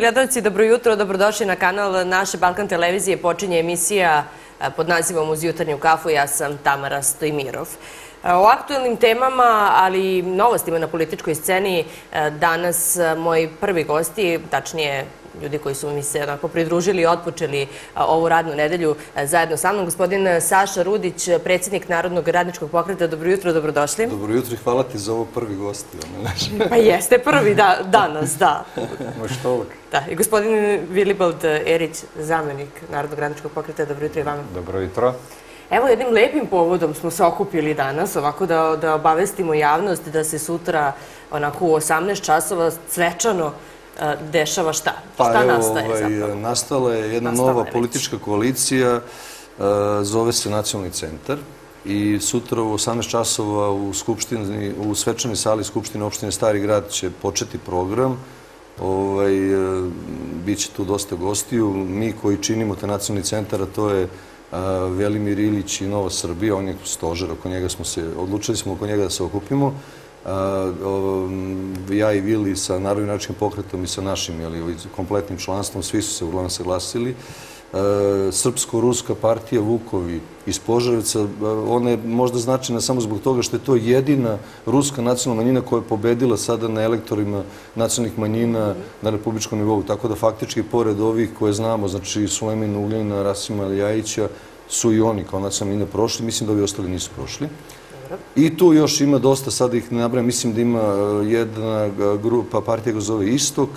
Gledalci, dobro jutro, dobrodošli na kanal naše Balkan televizije. Počinje emisija pod nazivom Uz jutarnju kafu. Ja sam Tamara Stojmirov. O aktuelnim temama, ali i novostima na političkoj sceni danas moji prvi gosti, tačnije ljudi koji su mi se onako pridružili i otpočeli ovu radnu nedelju zajedno sa mnom. Gospodin Saša Rudić, predsjednik Narodnog radničkog pokreta. Dobro jutro, dobrodošli. Dobro jutro i hvala ti za ovo prvi gosti. Pa jeste prvi danas, da. Možda Da, i gospodin Vilibald Erić, zamenik Narodnog radničkog pokreta. Dobro jutro i vama. Dobro jutro. Evo jednim lepim povodom smo se okupili danas, ovako da, da obavestimo javnost da se sutra onako u 18 časova svečano dešava šta? Pa šta evo, nastaje ovaj, zapravo? Nastala je jedna Nastala nova je politička koalicija, e, zove se Nacionalni centar i sutra u 18 časova u Skupštini, u svečanoj sali Skupštine opštine Stari grad će početi program. Ovaj, e, Biće tu dosta gostiju. Mi koji činimo te nacionalni centar, a to je e, Velimir Ilić i Nova Srbija, on je stožer, oko njega smo se, odlučili smo oko njega da se okupimo. O, ja i Vili sa Narodnim radničkim pokretom i sa našim kompletnim članstvom, svi su se uglavnom saglasili. Srpsko-ruska partija Vukovi iz Požarevca, ona je možda značajna samo zbog toga što je to jedina ruska nacionalna manjina koja je pobedila sada na elektorima nacionalnih manjina na republičkom nivou. Tako da faktički, pored ovih koje znamo, znači Sulejmina Uljena, Rasima Ljajića, su i oni kao nacionalna manjina prošli. Mislim da ovi ostali nisu prošli. I tu još ima dosta, sad ih ne nabrajam, mislim da ima e, jedna e, grupa, partija ga zove Istok,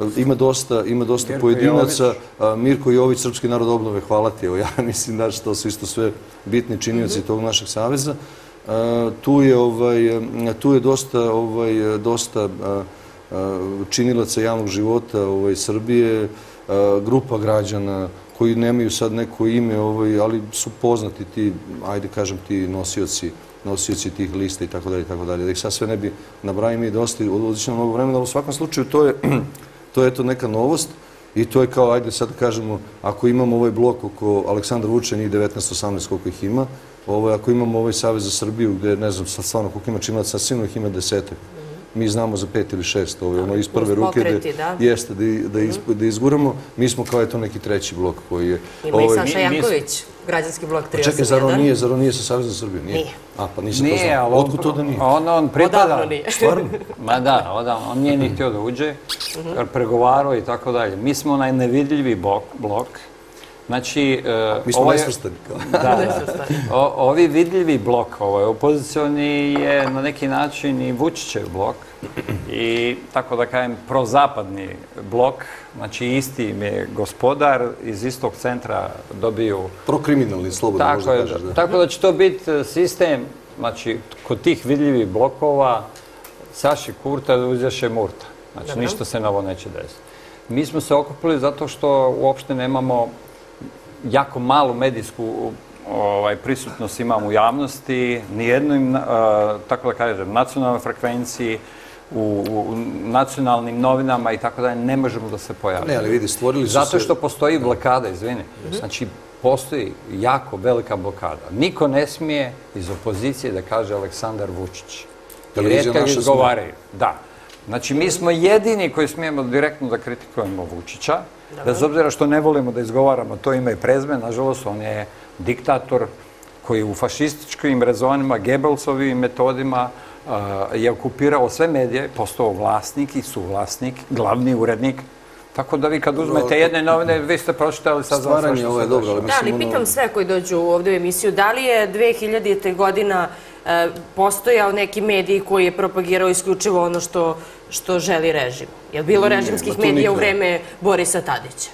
E, ima dosta, ima dosta Mirko pojedinaca. Mirko Jović, Srpski narod obnove, hvala ti. Evo, ja mislim da što su isto sve bitni činioci tog našeg saveza. Tu je, ovaj, tu je dosta, ovaj, dosta činilaca javnog života ovaj, Srbije, grupa građana koji nemaju sad neko ime, ovaj, ali su poznati ti, ajde kažem ti nosioci nosioci tih lista i tako dalje i tako dalje. Da ih sad sve ne bi nabrajim i dosta odlično mnogo vremena, u svakom slučaju to je, to je eto neka novost i to je kao, ajde sad kažemo, ako imamo ovaj blok oko Aleksandra Vučića, njih 19-18 koliko ih ima, ovaj, ako imamo ovaj Savez za Srbiju gde, ne znam, sad stvarno koliko ima činilaca, sigurno ih ima desetak. Mi znamo za pet ili šest, ovaj, ono iz prve ruke pokreti, da. jeste, da, i- da, iz, da izguramo. Mi smo kao eto neki treći blok koji je... Ima i ovaj, Saša mi- mi- Janković, građanski blok 381. Pa čekaj, zar on nije, zar on nije sa Savezom za Srbiju? Nije. Nije. A, pa nisam to znao. Otkud to da nije? on, on pripada. Odavno nije. Stvarno? Ma da, odavno. On nije ni htio da uđe, jer pregovarao i tako dalje. Mi smo onaj nevidljivi blok. blok. Znači, e, Mi smo ovo je- nesvrstani. kao. Da, da. Nesvrstani. O, ovi vidljivi blok, ovaj opozicioni je na neki način i Vučićev blok i tako da kažem prozapadni blok, znači isti im je gospodar iz istog centra dobiju Prokriminalni, slobodno tako, možda kažeš. Da. tako da će to biti e, sistem, znači kod tih vidljivih blokova Saši Kurta uzješe Murta. Znači ništa se novo neće desiti. Mi smo se okupili zato što uopšte nemamo jako malu medijsku ovaj, prisutnost imamo u javnosti, nijednoj, tako da kažem, nacionalnoj frekvenciji, u, u nacionalnim novinama i tako dalje, ne možemo da se pojavimo. Ne, ali vidi, stvorili su Zato što postoji blokada, izvini. Znači, postoji jako velika blokada. Niko ne smije iz opozicije da kaže Aleksandar Vučić. I naša izgovaraju. Da. Znači, mi smo jedini koji smijemo direktno da kritikujemo Vučića, bez obzira što ne volimo da izgovaramo to ime i prezme, nažalost, on je diktator koji u fašističkim rezonima, Gebelsovim metodima a, je okupirao sve medije, postao vlasnik i suvlasnik, glavni urednik. Tako da vi kad uzmete jedne novine, vi ste pročitali sad za sve što se. Da, ali Mislim, ono- pitam sve koji dođu ovdje u emisiju, da li je 2000. godina e, postojao neki medij koji je propagirao isključivo ono što, što želi režim? Je li bilo režimskih medija u vreme Borisa Tadića?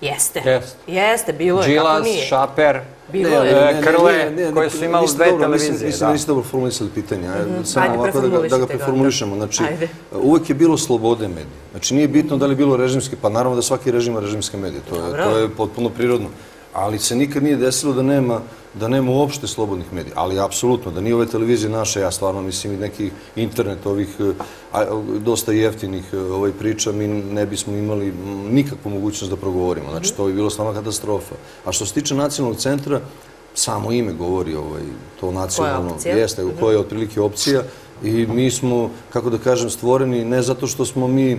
Jeste. Jeste. Jeste, bilo je, kako Đilas. Šaper, Bilo Ne, je. ne, ne, ne, Krle, koje su imali dve televizije, Mislim da niste dobro formulisali pitanje. Ajde, samo ovako da ga, da ga preformulišemo. Znači, Ajde. uvek je bilo slobode medija. Znači, nije bitno da li je bilo režimske, pa naravno da svaki režim ima režimske medije. To je, to je potpuno prirodno. Ali se nikad nije desilo da nema da nema uopšte slobodnih medija. Ali apsolutno, da nije ove televizije naše, ja stvarno mislim i nekih internet ovih a, dosta jeftinih eh, ovaj priča, mi ne bismo imali nikakvu mogućnost da progovorimo. Znači, to bi bilo stvarno katastrofa. A što se tiče nacionalnog centra, samo ime govori ovaj, to nacionalno. Jeste, koja je otprilike opcija. I mi smo, kako da kažem, stvoreni ne zato što smo mi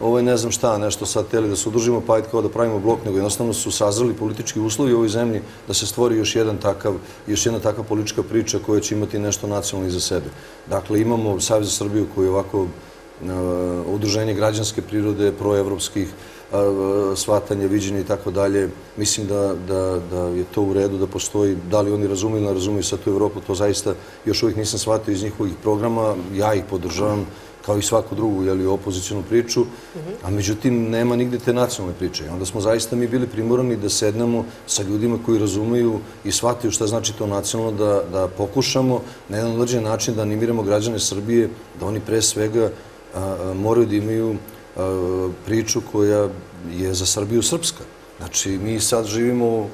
ovaj, ne znam šta, nešto sad teli da se udružimo, pa ajde kao da pravimo blok, nego jednostavno su sazreli politički uslovi u ovoj zemlji da se stvori još jedan takav, još jedna takva politička priča koja će imati nešto nacionalno iza sebe. Dakle, imamo Savez Srbiju koji je ovako udruženje građanske prirode, proevropskih, shvatanje, viđenje i tako dalje. Mislim da, da, da je to u redu, da postoji, da li oni razumiju ili ne razumiju sad tu Evropu, to zaista još uvijek nisam shvatio iz njihovih programa, ja ih podržavam kao i svaku drugu jeli, opozicijnu priču, a međutim nema nigde te nacionalne priče. I onda smo zaista mi bili primorani da sednemo sa ljudima koji razumiju i shvataju šta znači to nacionalno, da, da pokušamo na jedan određen način da animiramo građane Srbije, da oni pre svega a, a, moraju da imaju priču koja je za Srbiju srpska. Znači, mi sad živimo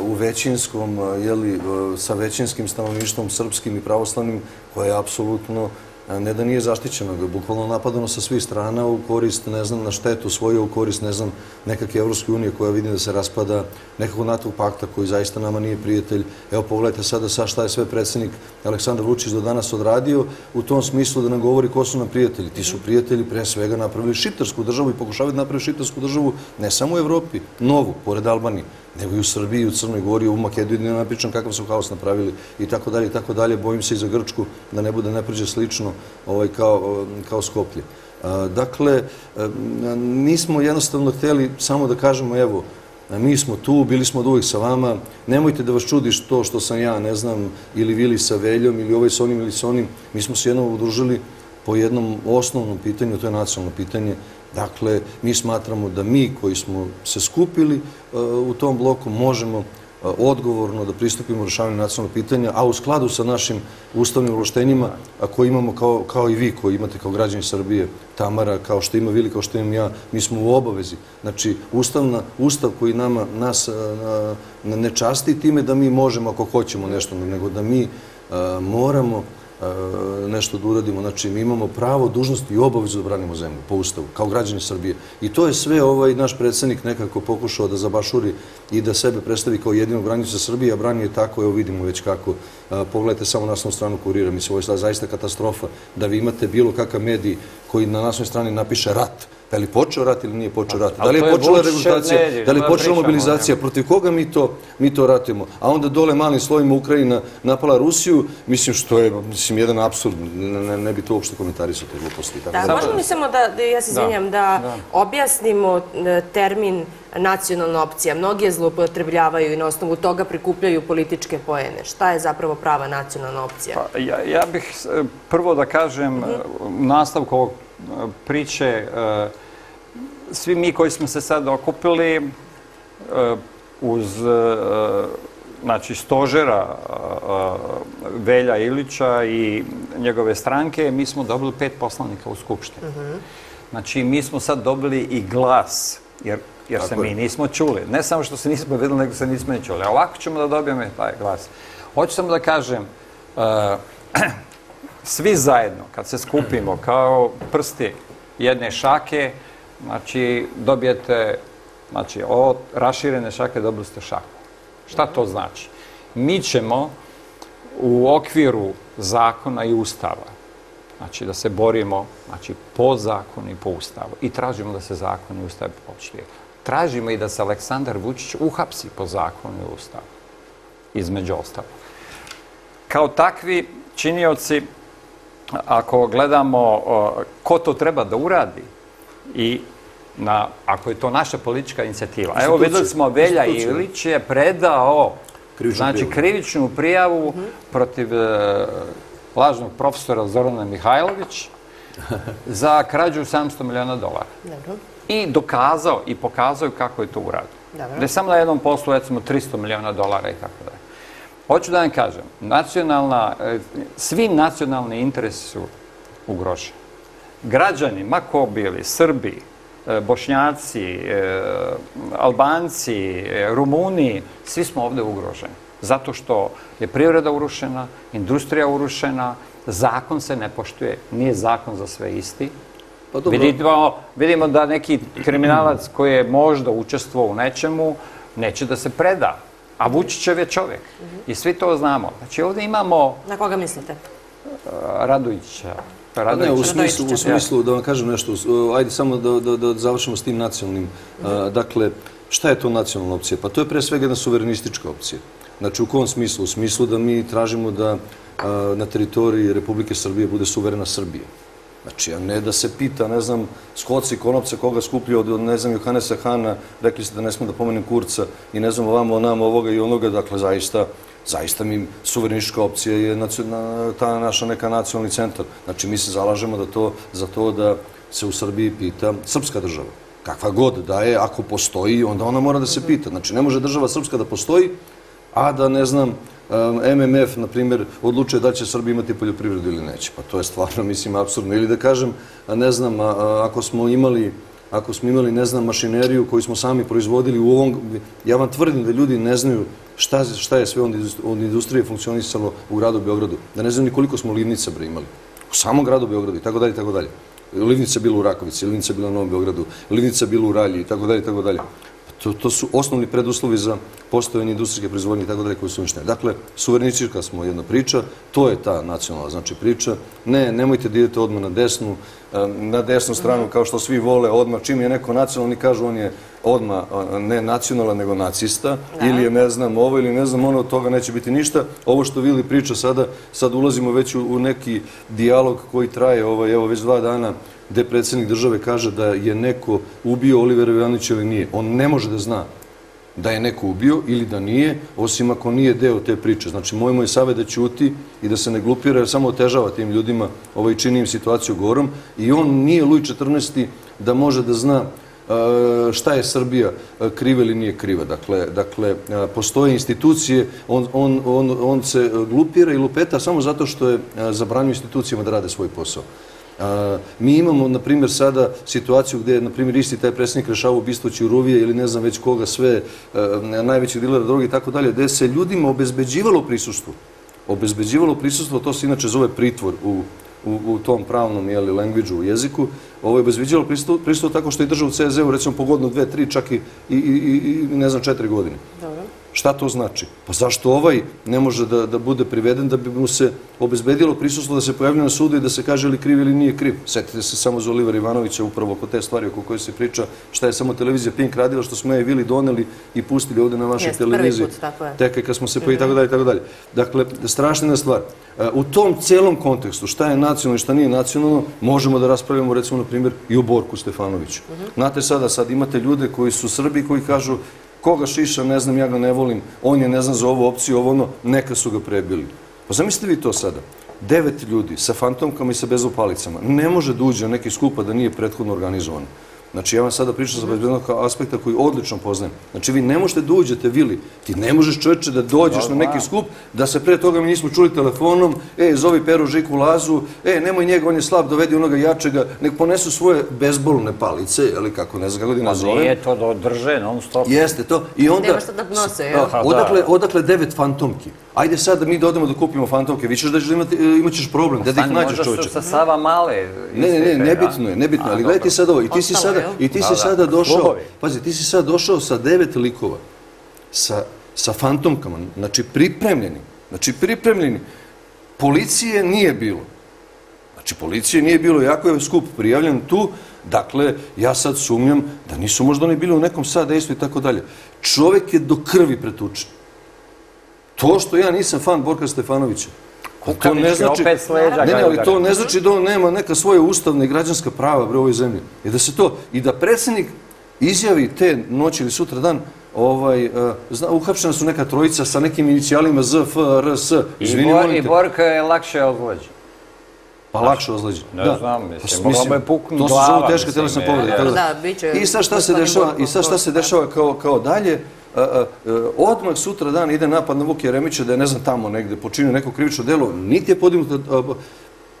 u većinskom, jeli, sa većinskim stanovništvom srpskim i pravoslavnim, koja je apsolutno ne da nije zaštićeno, je bukvalno napadano sa svih strana u korist, ne znam, na štetu svoje, u korist, ne znam, nekakve Evropske unije koja vidim da se raspada, nekako NATO pakta koji zaista nama nije prijatelj. Evo, pogledajte sada sa šta je sve predsednik Aleksandar Vučić do danas odradio u tom smislu da nam govori ko su nam prijatelji. Ti su prijatelji pre svega napravili šiptarsku državu i pokušavaju da napravili šiptarsku državu ne samo u Evropi, novu, pored Albanije nego i u Srbiji, u Crnoj Gori, u Makedoniji, ne pričam kakav su haos napravili i tako dalje i tako dalje. Bojim se i za Grčku da ne bude ne priđe slično ovaj, kao, kao Skoplje. Dakle, nismo jednostavno hteli samo da kažemo, evo, mi smo tu, bili smo od sa vama, nemojte da vas čudiš to što sam ja, ne znam, ili Vili sa Veljom, ili ovaj sa onim, ili sa onim. Mi smo se jednom udružili po jednom osnovnom pitanju, to je nacionalno pitanje, Dakle, mi smatramo da mi koji smo se skupili e, u tom bloku možemo e, odgovorno da pristupimo rešavanju nacionalnog pitanja, a u skladu sa našim ustavnim uloštenjima, a koji imamo kao, kao i vi, koji imate kao građani Srbije, Tamara, kao što ima Vili, kao što imam ja, mi smo u obavezi. Znači, ustavna, ustav koji nama, nas e, ne časti time da mi možemo ako hoćemo nešto, nego da mi moramo nešto da uradimo. Znači, mi imamo pravo, dužnost i obavezu da branimo zemlju po ustavu, kao građani Srbije. I to je sve ovaj naš predsednik nekako pokušao da zabašuri i da sebe predstavi kao jedinog granicu Srbije, a brani je tako, evo vidimo već kako. Pogledajte samo naslovnu stranu kurira, mislim, ovo je zaista katastrofa da vi imate bilo kakav medij koji na naslovnoj strani napiše rat, Da li počeo rat ili nije počeo rat? Da li je počela regrutacija? Da li je počela mobilizacija? Protiv koga mi to, mi to ratujemo? A onda dole malim slovima Ukrajina napala Rusiju, mislim što je mislim, jedan absurd, ne, ne bi to uopšte komentarisao te gluposti. Da, možemo li samo da, ja se izvinjam, da, da objasnimo e, termin nacionalna opcija. Mnogi je zloupotrebljavaju i na osnovu toga prikupljaju političke pojene. Šta je zapravo prava nacionalna opcija? Pa, ja, ja bih e, prvo da kažem, mm -hmm. nastavku ovog priče, e, svi mi koji smo se sad okupili e, uz e, znači, stožera Velja Ilića i njegove stranke, mi smo dobili pet poslanika u Skupštini. Mhm. Znači, mi smo sad dobili i glas, jer, jer se mi nismo čuli. Ne samo što se nismo videli, nego se nismo ni čuli. A ovako ćemo da dobijemo taj glas. Hoću samo da kažem, svi zajedno, kad se skupimo kao prsti jedne šake, znači dobijete, znači ovo raširene šake dobili ste šaku. Šta to znači? Mi ćemo u okviru zakona i ustava, znači da se borimo znači, po zakonu i po ustavu i tražimo da se zakon i ustav poštuje. Tražimo i da se Aleksandar Vučić uhapsi po zakonu i ustavu, između ostalo. Kao takvi činioci ako gledamo ko to treba da uradi i na, ako je to naša politička inicijativa. Evo videli smo Velja Ilić je predao krivičnu znači, prijavu. krivičnu prijavu uh mhm. -huh. protiv e, lažnog profesora Zorana Mihajlović za krađu 700 miliona dolara. Dobro. I dokazao i pokazao kako je to uradio. Ne samo na jednom poslu, recimo 300 miliona dolara i tako dalje. Hoću da vam kažem, nacionalna, e, svi nacionalni interesi su ugroženi. Građani, ma ko bili, Srbi, e, Bošnjaci, e, Albanci, Rumuni, svi smo ovde ugroženi. Zato što je privreda urušena, industrija urušena, zakon se ne poštuje, nije zakon za sve isti. Pa vidimo, vidimo da neki kriminalac koji je možda učestvovao u nečemu, neće da se preda A Vučićev je čovjek. I svi to znamo. Znači ovdje imamo... Na koga mislite? Radovića. Pa ne, u smislu, u Radojičića. smislu, da vam kažem nešto, uh, ajde samo da, da, da završimo s tim nacionalnim. Uh, Dakle, šta je to nacionalna opcija? Pa to je pre svega jedna suverenistička opcija. Znači, u kom smislu? U smislu da mi tražimo da na teritoriji Republike Srbije bude suverena Srbija. Znači, a ne da se pita, ne znam, skoci, konopce, koga skuplja od, ne znam, Johanesa Hana, rekli ste da ne smem da pomenem Kurca i ne znam, ovamo, nam, ovoga i onoga, dakle, zaista, zaista mi suverenistička opcija je ta naša neka nacionalni centar. Znači, mi se zalažemo da to, za to da se u Srbiji pita srpska država. Kakva god da je, ako postoji, onda ona mora da se pita. Znači, ne može država srpska da postoji, a da, ne znam, MMF, na primjer, odlučuje da će Srbija imati poljoprivredu ili neće. Pa to je stvarno, mislim, absurdno. Ili da kažem, ne znam, ako smo imali ako smo imali, ne znam, mašineriju koju smo sami proizvodili u ovom... Ja vam tvrdim da ljudi ne znaju šta, šta je sve od indust- od industrije funkcionisalo u gradu Beogradu. Da ne znaju ni koliko smo livnica bre imali. U samom gradu Beogradu i tako dalje, tako dalje. Livnica je bila u Rakovici, livnica je bila u Novom Beogradu, livnica je bila u Ralji i tako dalje, tako dalje. To, to su osnovni preduslovi za postojanje industrijske proizvodnje i tako dalje koji su uništene. Dakle, suverenistička smo jedna priča, to je ta nacionalna znači priča. Ne, nemojte da idete odmah na desnu, na desnu stranu kao što svi vole odmah. Čim je neko nacionalni, kažu on je odmah ne nacionalan nego nacista ili je ne znam ovo ili ne znam ono, od toga neće biti ništa. Ovo što Vili priča sada, sad ulazimo već u, u neki dijalog koji traje ovaj, evo već dva dana gde predsjednik države kaže da je neko ubio Olivera Ivanovića ili nije. On ne može da zna da je neko ubio ili da nije, osim ako nije deo te priče. Znači, moj moj savjet da ćuti i da se ne glupira, jer samo otežava tim ljudima, ovaj, čini im situaciju gorom. I on nije Luj 14. da može da zna šta je Srbija kriva ili nije kriva. Dakle, dakle postoje institucije, on, on, on, on se glupira i lupeta samo zato što je zabranio institucijama da rade svoj posao. A, mi imamo, na primjer, sada situaciju gdje je, na primjer, isti taj predsjednik rešava ubistvo Ćuruvije ili ne znam već koga sve, najvećih dilera droge i tako dalje, gdje se ljudima obezbeđivalo prisustvo. Obezbeđivalo prisustvo, to se inače zove pritvor u, u, u tom pravnom jeli, language u jeziku, ovo je obezbeđivalo prisustvo, tako što je držao u CZ-u recimo po godinu, dve, tri, čak i, i, i, i ne znam, četiri godine. Dobro. Šta to znači? Pa zašto ovaj ne može da, da bude priveden da bi mu se obezbedilo prisustvo da se pojavlja na sudu i da se kaže ili kriv ili nije kriv? Setite se samo za Olivera Ivanovića upravo oko te stvari oko koje se priča šta je samo televizija Pink radila što smo je Vili doneli i pustili ovde na vašoj Jeste, prvi televiziji. put, tako je. Tek kad smo se pa i tako dalje i tako dalje. Dakle, strašna stvar. E, U tom celom kontekstu šta je nacionalno i šta nije nacionalno, možemo da raspravljamo recimo na primjer i o Borku Stefanoviću. Znate sada, sad imate ljude koji su Srbi koji kažu koga šiša, ne znam, ja ga ne volim, on je ne znam za ovu opciju, ovo ono, neka su ga prebili. Pa zamislite vi to sada. Devet ljudi sa fantomkama i sa bezopalicama ne može da uđe na neki skup a da nije prethodno organizovan. Znači, ja vam sada pričam sa bezbednog aspekta koji odlično poznajem. Znači, vi ne možete da uđete, Vili, ti ne možeš čovječe da dođeš na neki skup, da se pre toga mi nismo čuli telefonom, e, zovi Peru Žiku Lazu, e, nemoj njega, on je slab, dovedi onoga jačega, nek ponesu svoje bezbolne palice, ili kako, ne znam kako da Pa nazovem. nije to da održe non stop. Jeste to. I onda... Nema šta da nose, jel? Da, odakle, odakle devet fantomki? Ajde sad da mi dodemo da kupimo fantomke. Vi ćeš da ćeš imati, e, imat ćeš problem. Da ih nađeš čovječe? Sa, sa Sava Male. Ne, ne, ne, nebitno je, nebitno je, ali gledaj ti sad ovo, i ti si sada, i ti si da, sada došao, pazi, ti si sada došao sa devet likova, sa, sa fantomkama, znači pripremljeni, znači pripremljeni. Policije nije bilo. Znači, policije nije bilo, jako je skup prijavljen tu, dakle, ja sad sumnjam da nisu možda oni bili u nekom sad dejstvu i tako dalje. Čovek je do krvi pretučen. To što ja nisam fan Borka Stefanovića, to ne znači... opet Ne, ne, ali to ne znači da on nema neka svoje ustavne i građanska prava bre u ovoj zemlji. I da se to, i da predsjednik izjavi te noći ili sutra dan, ovaj, uh, zna, uhapšena su neka trojica sa nekim inicijalima Z, F, R, S. I, Bor, I. Borka je lakše ozleđen. Pa lakše ozleđen. Ne znam, mislim, mogla mu je To glava, mislim, telesna je, povreda. je. tako Da, bit će I sad šta se dešava, i sad šta se dešava kao, kao dalje, a, a, a, odmah sutra dan ide napad na Vuke Jeremića da je ne znam tamo negde počinio neko krivično delo, niti je podignuta, a,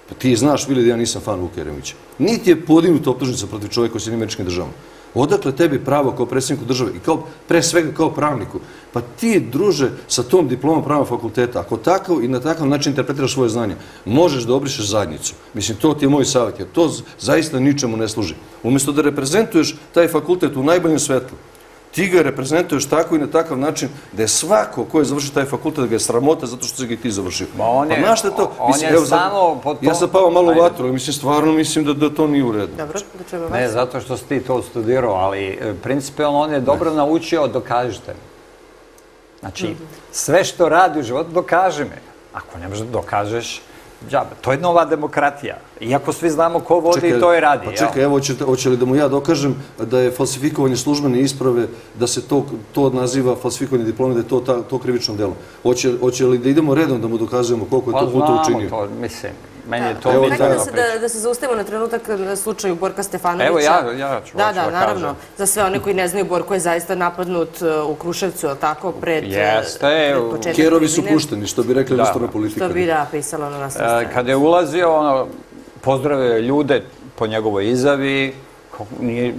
pa ti znaš, Vili, da ja nisam fan Vuke Jeremića, niti je podignuta optužnica protiv čovjeka u Sjedinim američkim državama. Odakle tebi pravo kao predsjedniku države i kao, pre svega kao pravniku? Pa ti, druže, sa tom diplomom prava fakulteta, ako takav i na takav način interpretiraš svoje znanje, možeš da obrišeš zajednicu. Mislim, to ti je moj savjet, jer to zaista ničemu ne služi. Umjesto da reprezentuješ taj fakultet u najboljem svetlu, ti ga reprezentuješ tako i na takav način da je svako ko je završio taj fakultet da ga je sramota zato što si ga i ti završio. Ma on je- pa znaš to? on Mislim, je evo, po Ja sam pao malo u Ajde. vatru, mislim, stvarno mislim da, da to nije u redu. Dobro, da čujemo vas. Ne, zato što si ti to studirao, ali e, principijalno on je dobro naučio dokažite. Znači, Mhm. sve što radi u životu, dokaži me. Ako ne možeš dokažeš, džabe. To je nova demokratija. Iako svi znamo ko vodi i to je radi. Pa čekaj, evo, hoće li da mu ja dokažem da je falsifikovanje službene isprave, da se to, to naziva falsifikovanje diplome, da je to, ta, to krivično delo? Hoće, li da idemo redom da mu dokazujemo koliko je Pa to puta znamo učinio? to, mislim, meni je to Hajde da se, da, da se zaustavimo na trenutak na slučaju Borka Stefanovića. Evo, ja- ja ću- Da, da, da naravno. kažem. Za sve one koji ne znaju, Borko je zaista napadnut uh, u Kruševcu, je li tako, pred, uh, Jeste, pred u- početak Kerovi su pušteni, što bi rekli Da. jednostavno politika. Što bi da pisalo na nas. E, kad je ulazio, ono, pozdravio je ljude po njegovoj izavi, nije,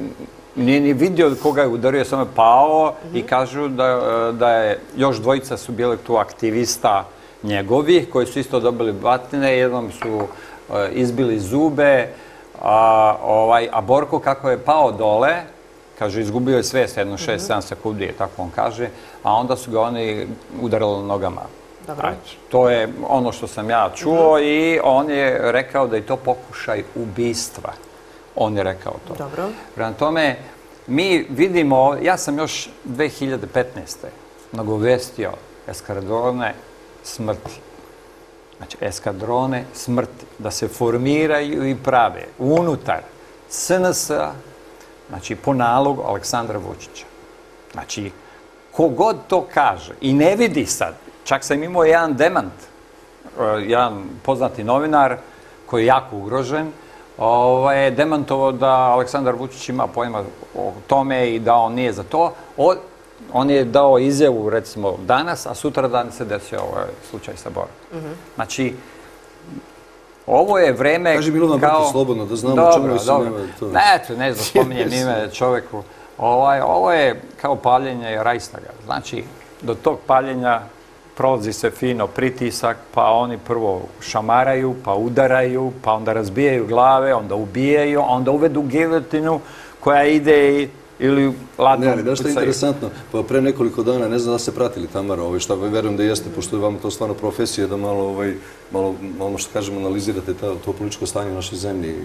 nije ni vidio koga je udario, samo je pao i kažu da, da je, još dvojica su bile tu aktivista njegovih, koji su isto dobili batine, jednom su e, izbili zube, a, ovaj, a Borko kako je pao dole, kaže, izgubio je svest jedno 6-7 sekundi, tako on kaže, a onda su ga oni udarili nogama. Dobro. Ajde, To je ono što sam ja čuo i on je rekao da je to pokušaj ubistva. On je rekao to. Dobro. Prema tome, mi vidimo, ja sam još 2015. nagovestio eskadrone smrti. Znači, eskadrone smrti, da se formiraju i prave unutar SNS-a, znači po nalogu Aleksandra Vučića. Znači, kogod to kaže i ne vidi sad, čak sam imao jedan demant, e, jedan poznati novinar koji je jako ugrožen, ovaj, je demantovao da Aleksandar Vučić ima pojma o tome i da on nije za to. O- on je dao izjavu recimo danas, a sutra dan se desio ovaj slučaj sa Borom. Znači, ovo je vreme Kaži Milovan kao... Brkić slobodno, da znamo dobro, čemu se dobro. nema to. Ne, eto, ne znam, spominjem ime čoveku. Ovaj, ovo je kao paljenje rajstaga. Znači, do tog paljenja prolazi se fino pritisak, pa oni prvo šamaraju, pa udaraju, pa onda razbijaju glave, onda ubijaju, onda uvedu giljotinu koja ide i, ili ladno Ne, ali da što je interesantno, pa pre nekoliko dana, ne znam da ste pratili Tamara, ovaj, šta verujem da jeste, pošto je vama to stvarno profesija, da malo, ovaj, malo, malo što kažemo, analizirate ta, to političko stanje u našoj zemlji, i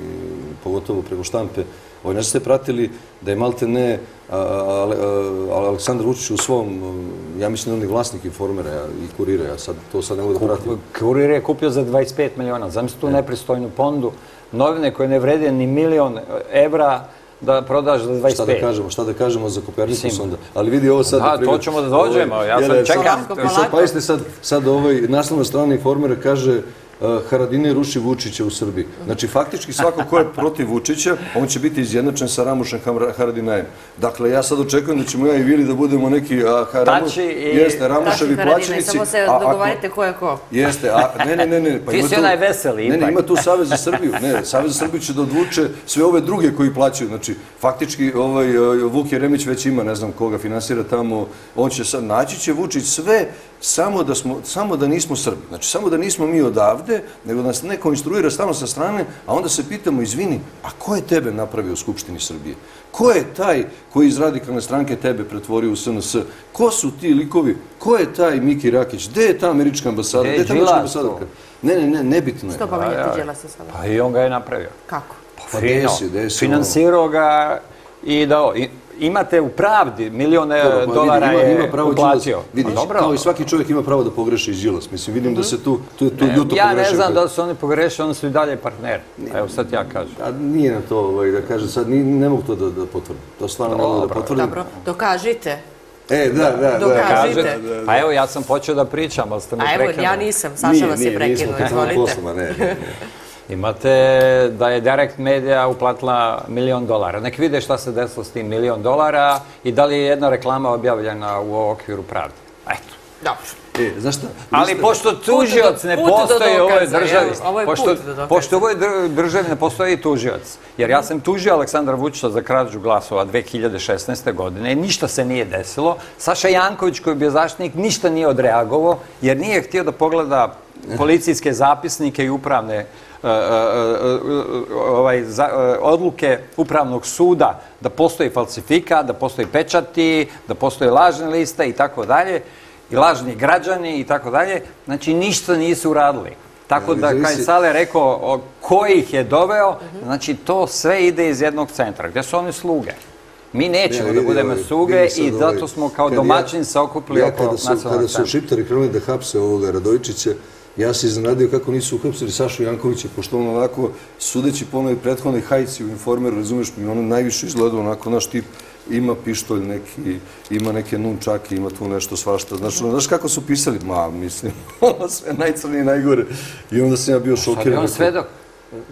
pogotovo preko štampe. Ovaj, ne znam ste pratili da je malte ne a, a, a, Aleksandar Vučić u svom, ja mislim da on je vlasnik informera i kurira, ja sad, to sad ne mogu da pratim. Kurir je kupio za 25 miliona. Zamisli tu nepristojnu pondu. Novine koje ne vrede ni milion evra da prodaš za 25. Šta da kažemo, šta da kažemo za Kopernikus onda. Ali vidi ovo sad... Da, na primjer, to ćemo da dođemo, ovaj, ja jel, čekam. I sad, pazite sad, sad ovaj naslovna strana informera kaže Haradine ruši Vučića u Srbiji. Znači, faktički svako ko je protiv Vučića, on će biti izjednačen sa Ramušem Haradinajem. Dakle, ja sad očekujem da ćemo ja i Vili da budemo neki a, Haramu- Tači i- jeste, Ramuševi plaćenici. Samo se dogovarite ko je ko. Jeste, a ne, ne, ne, ne. Pa Ti si onaj veseli, Ne, ne, ima tu Savez za Srbiju. Ne, Savez za Srbiju će da odvuče sve ove druge koji plaćaju. Znači, faktički ovaj, eh, Vuk Jeremić već ima, ne znam koga finansira tamo, on će sad, naći će Vučić sve samo da, smo, samo da nismo Srbi. Znači, samo da nismo mi odavde, nego da nas neko instruira stalno sa strane, a onda se pitamo, izvini, a ko je tebe napravio u Skupštini Srbije? Ko je taj koji iz radikalne stranke tebe pretvorio u SNS? Ko su ti likovi? Ko je taj Miki Rakić? Gde je ta američka ambasada? Gde je ta američka tu? Ne, ne, ne, nebitno je. Đilasa sada? Pa i on ga je napravio. Kako? Pa desi, desi, Finansirao ga i dao. I, imate u pravdi milijone pa vidi, dolara ima, je ima pravo uplatio. Đilas. Vidi, Pa dobro. kao i svaki čovjek ima pravo da pogreši iz Đilas. Mislim, vidim da se tu, tu, tu ljuto ja ne znam da su oni pogrešili, oni su i dalje partneri. Evo sad ja kažem. A nije na to, ovaj, da kažem sad, ni, ne mogu to da, da potvrdim. To stvarno ne mogu da potvrdim. Dobro, dokažite. E, da, da, da. Dokaži. Kažete, Kažite. pa evo ja sam počeo da pričam, ali ste me A evo, prekinuli. ja nisam, Saša Nije, vas je nije, nismo prekinuo, ti tamo izvolite. posloma, ne, ne, ne. Imate da je Direct Media uplatila milion dolara. Nek vide šta se desilo s tim milion dolara i da li je jedna reklama objavljena u okviru pravde. Eto. Dobro. E, znaš šta? Ali ste- pošto tužioc ne put postoji u ovoj državi, evo, ovo je pošto, pošto u ovoj dr- državi ne postoji tužioc, jer ja sam tužio Aleksandra Vučića za krađu glasova 2016. godine i ništa se nije desilo. Saša Janković koji je bio zaštitnik ništa nije odreagovao jer nije htio da pogleda policijske zapisnike i upravne e, e, e, ovaj, za, odluke Upravnog suda da postoji falsifikat, da postoji pečati, da postoje lažne liste i tako dalje, i lažni građani i tako dalje, znači ništa nisu uradili. Tako da, kada je Sale rekao ko ih je doveo, znači to sve ide iz jednog centra. Gdje su oni sluge? Mi nećemo da budemo ovaj, sluge i zato ovaj, smo kao domaćin se okupili oko nacionalnog centra. Kada su Šiptari krenuli da hapse ovoga ja se iznenadio kako nisu uhapsili Sašu Jankovića, pošto on ovako, sudeći po onoj prethodnoj hajci u informeru, razumeš mi, ono najviše izgleda onako naš tip, ima pištolj neki, ima neke nunčake, ima tu nešto svašta. Znači, znaš kako su pisali? Ma, mislim, ono sve najcrnije i najgore. I onda sam ja bio šokiran. Sad je on svedok.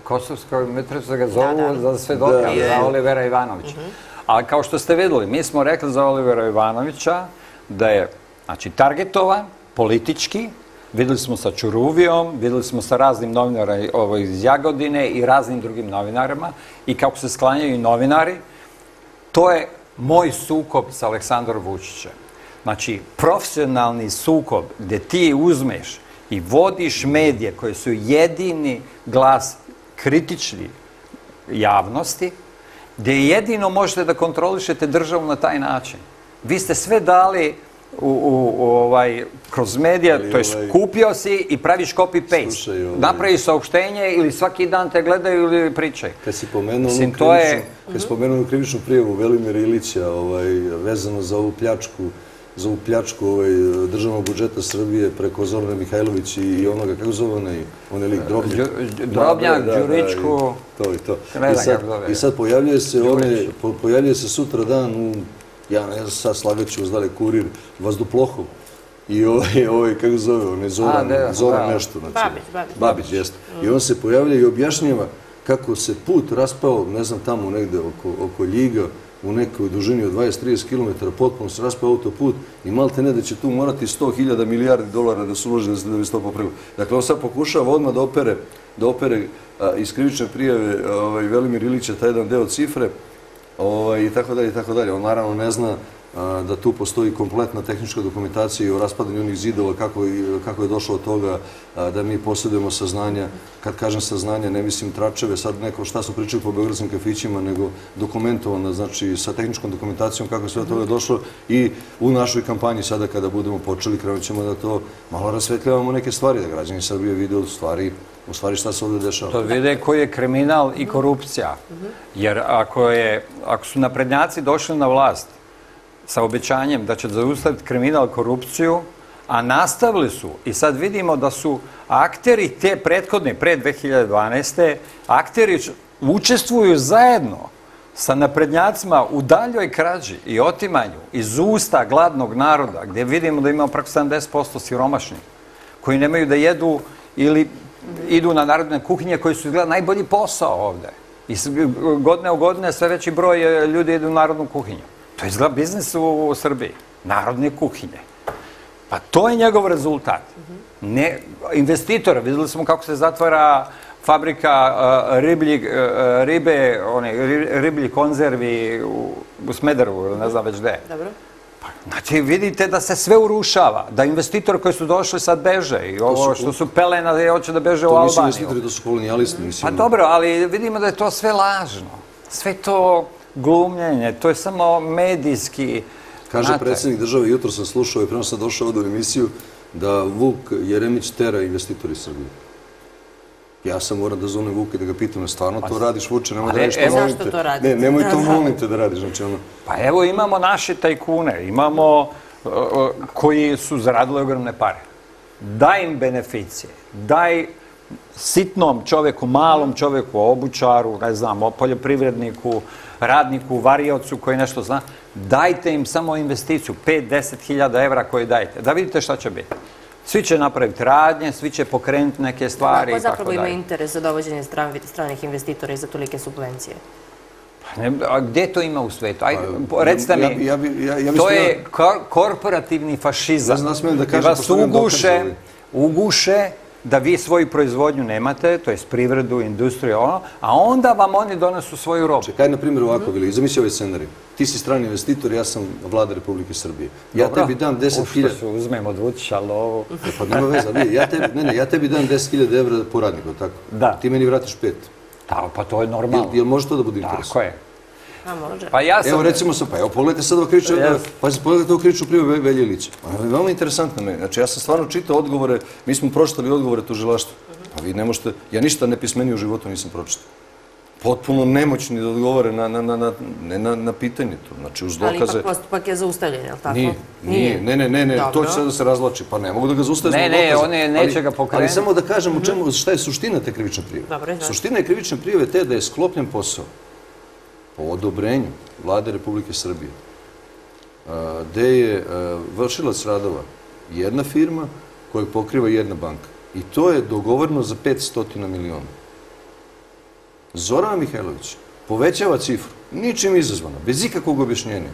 Kosovskoj metricu ga zovu za svedoka, za Olivera Ivanovića. Mhm. Ali kao što ste videli, mi smo rekli za Olivera Ivanovića da je, znači, targetovan, politički, videli smo sa Čuruvijom, videli smo sa raznim novinarima iz Jagodine i raznim drugim novinarima i kako se sklanjaju novinari, to je moj sukob sa Aleksandrom Vučićem. Znači, profesionalni sukob gdje ti uzmeš i vodiš medije koje su jedini glas kritični javnosti, gdje jedino možete da kontrolišete državu na taj način. Vi ste sve dali u, ovaj, kroz medija, to je ovaj, skupio si i praviš copy-paste. Ovaj, Napraviš saopštenje ili svaki dan te gledaju ili pričaju. Kad si pomenuo to je... Kad si pomenuo krivičnu prijevu Velimira Ilića ovaj, vezano za ovu pljačku za ovu pljačku ovaj, državnog budžeta Srbije preko Zorane Mihajlović i onoga, kako zove onaj, onaj lik, Drobnjak? Drobnjak, Đuričku... To i to. I sad, I sad pojavljuje se, one, pojavljuje se sutra dan u ja ne znam sad slagaću da li kurir Vazduplohov i ovaj, ovaj kako zove, on je Zoran, Zoran nešto. Znači, Babić, Babić. Babić, jeste. I on se pojavlja i objašnjava kako se put raspao, ne znam, tamo negde oko, oko Ljiga, u nekoj dužini od 20-30 km, potpuno se raspao autoput i malte ne da će tu morati 100.000 milijardi dolara da su uložili da bi se to popravilo. Dakle, on sad pokušava odmah da opere, da opere a, iz krivične prijave ovaj, Velimir Ilića taj jedan deo cifre, ovaj, i tako dalje i tako dalje. On naravno ne zna da tu postoji kompletna tehnička dokumentacija i o raspadanju onih zidova, kako, kako je došlo od toga da mi posjedujemo saznanja. Kad kažem saznanja, ne mislim tračeve, sad neko šta su pričali po beogradskim kafićima, nego dokumentovano, znači sa tehničkom dokumentacijom kako je sve toga došlo i u našoj kampanji sada kada budemo počeli, krenut ćemo da to malo rasvetljavamo neke stvari, da građani Srbije vide u stvari u stvari šta se ovdje dešava. To vide koji je kriminal i korupcija. Jer ako, je, ako su naprednjaci došli na vlast sa obećanjem da će zaustaviti kriminal, korupciju, a nastavili su i sad vidimo da su akteri te prethodne, pre 2012. akteri učestvuju zajedno sa naprednjacima u daljoj krađi i otimanju iz usta gladnog naroda, gdje vidimo da imamo preko 70% siromašnih, koji nemaju da jedu ili idu na narodne kuhinje koji su izgleda najbolji posao ovde. I godine u godine sve veći broj ljudi idu u narodnu kuhinju. To je izgleda biznis u, Srbiji. Narodne kuhinje. Pa to je njegov rezultat. Ne, investitora, videli smo kako se zatvara fabrika riblji, ribe, one, riblji konzervi u, u Smederu, ne znam već gde. Dobro. Znači, vidite da se sve urušava, da investitori koji su došli sad beže i ovo što su pelena da hoće da beže u Albaniju. To nisu investitori, to su kolonijalisti, mislim. Pa dobro, ali vidimo da je to sve lažno. Sve to glumljenje, to je samo medijski... Kaže predsjednik države, jutro sam slušao i prema sam došao u emisiju, da Vuk Jeremić tera investitori Srbije. Ja sam moram da zovem Vuka i da ga pitam, stvarno to pa radiš Vuče, nemoj da radiš to radite? Ne, nemoj to molite da radiš. Znači ono... Pa evo imamo naše tajkune, imamo uh, koji su zaradili ogromne pare. Daj im beneficije, daj sitnom čoveku, malom čoveku, obučaru, ne znam, poljoprivredniku, radniku, variocu koji nešto zna, dajte im samo investiciju, 5-10 hiljada evra koje dajte, da vidite šta će biti. Svi će napraviti radnje, svi će pokrenuti neke stvari i tako zapravo ima interes za dovođenje stranih investitora i za tolike subvencije? Pa a gdje to ima u svetu? Ajde, pa, recite mi, to je korporativni fašizam. Ja znam da kažem, vas uguše, uguše da vi svoju proizvodnju nemate, to je privredu, industriju, ono, a onda vam oni donesu svoju robu. Čekaj, na primjer ovako, Vili, zamisli ovaj scenarij. Ti si strani investitor, ja sam vlada Republike Srbije. Ja tebi dam 10.000... Ušto se uzmem od Vučića lovu. E, Pa nema veze, ali ja tebi, ne, ne, ja tebi dam 10.000 evra po radniku, tako? Da. Ti meni vratiš pet. Da, pa to je Jel, normalno. jel može to da bude interes? Tako je. A može. Pa ja sam... Evo recimo sam, pa evo pogledajte sad ovo kriču, Yes. pa pogledajte ovo kriču privu Ve- Velje Ilića. Ona je veoma interesantna meni. Znači ja sam stvarno čitao odgovore, mi smo pročitali odgovore tužilaštva. Pa vi ne možete, ja ništa nepismenije u životu nisam pročitao. Potpuno nemoćni da odgovore na, na, na, na, ne na, na pitanje to. Znači uz Ali dokaze... ipak postupak je zaustavljen, je li tako? Nije, nije, ne, ne, ne, ne, to će sad da se razlači. Pa ne mogu da ga zaustavim Ne, zbog ne, on je- neće Ali- ga pokrenuti. Ali samo da kažem u čemu, šta je suština te krivične prijeve. Dobro, izvolite. Suština je krivične prijeve te da je sklopljen posao po odobrenju vlade Republike Srbije, a, gde je a, vršilac radova jedna firma koju pokriva jedna banka. I to je dogovoreno za 500 miliona. Zorana Mihajlović povećava cifru, ničim izazvana, bez ikakvog objašnjenja,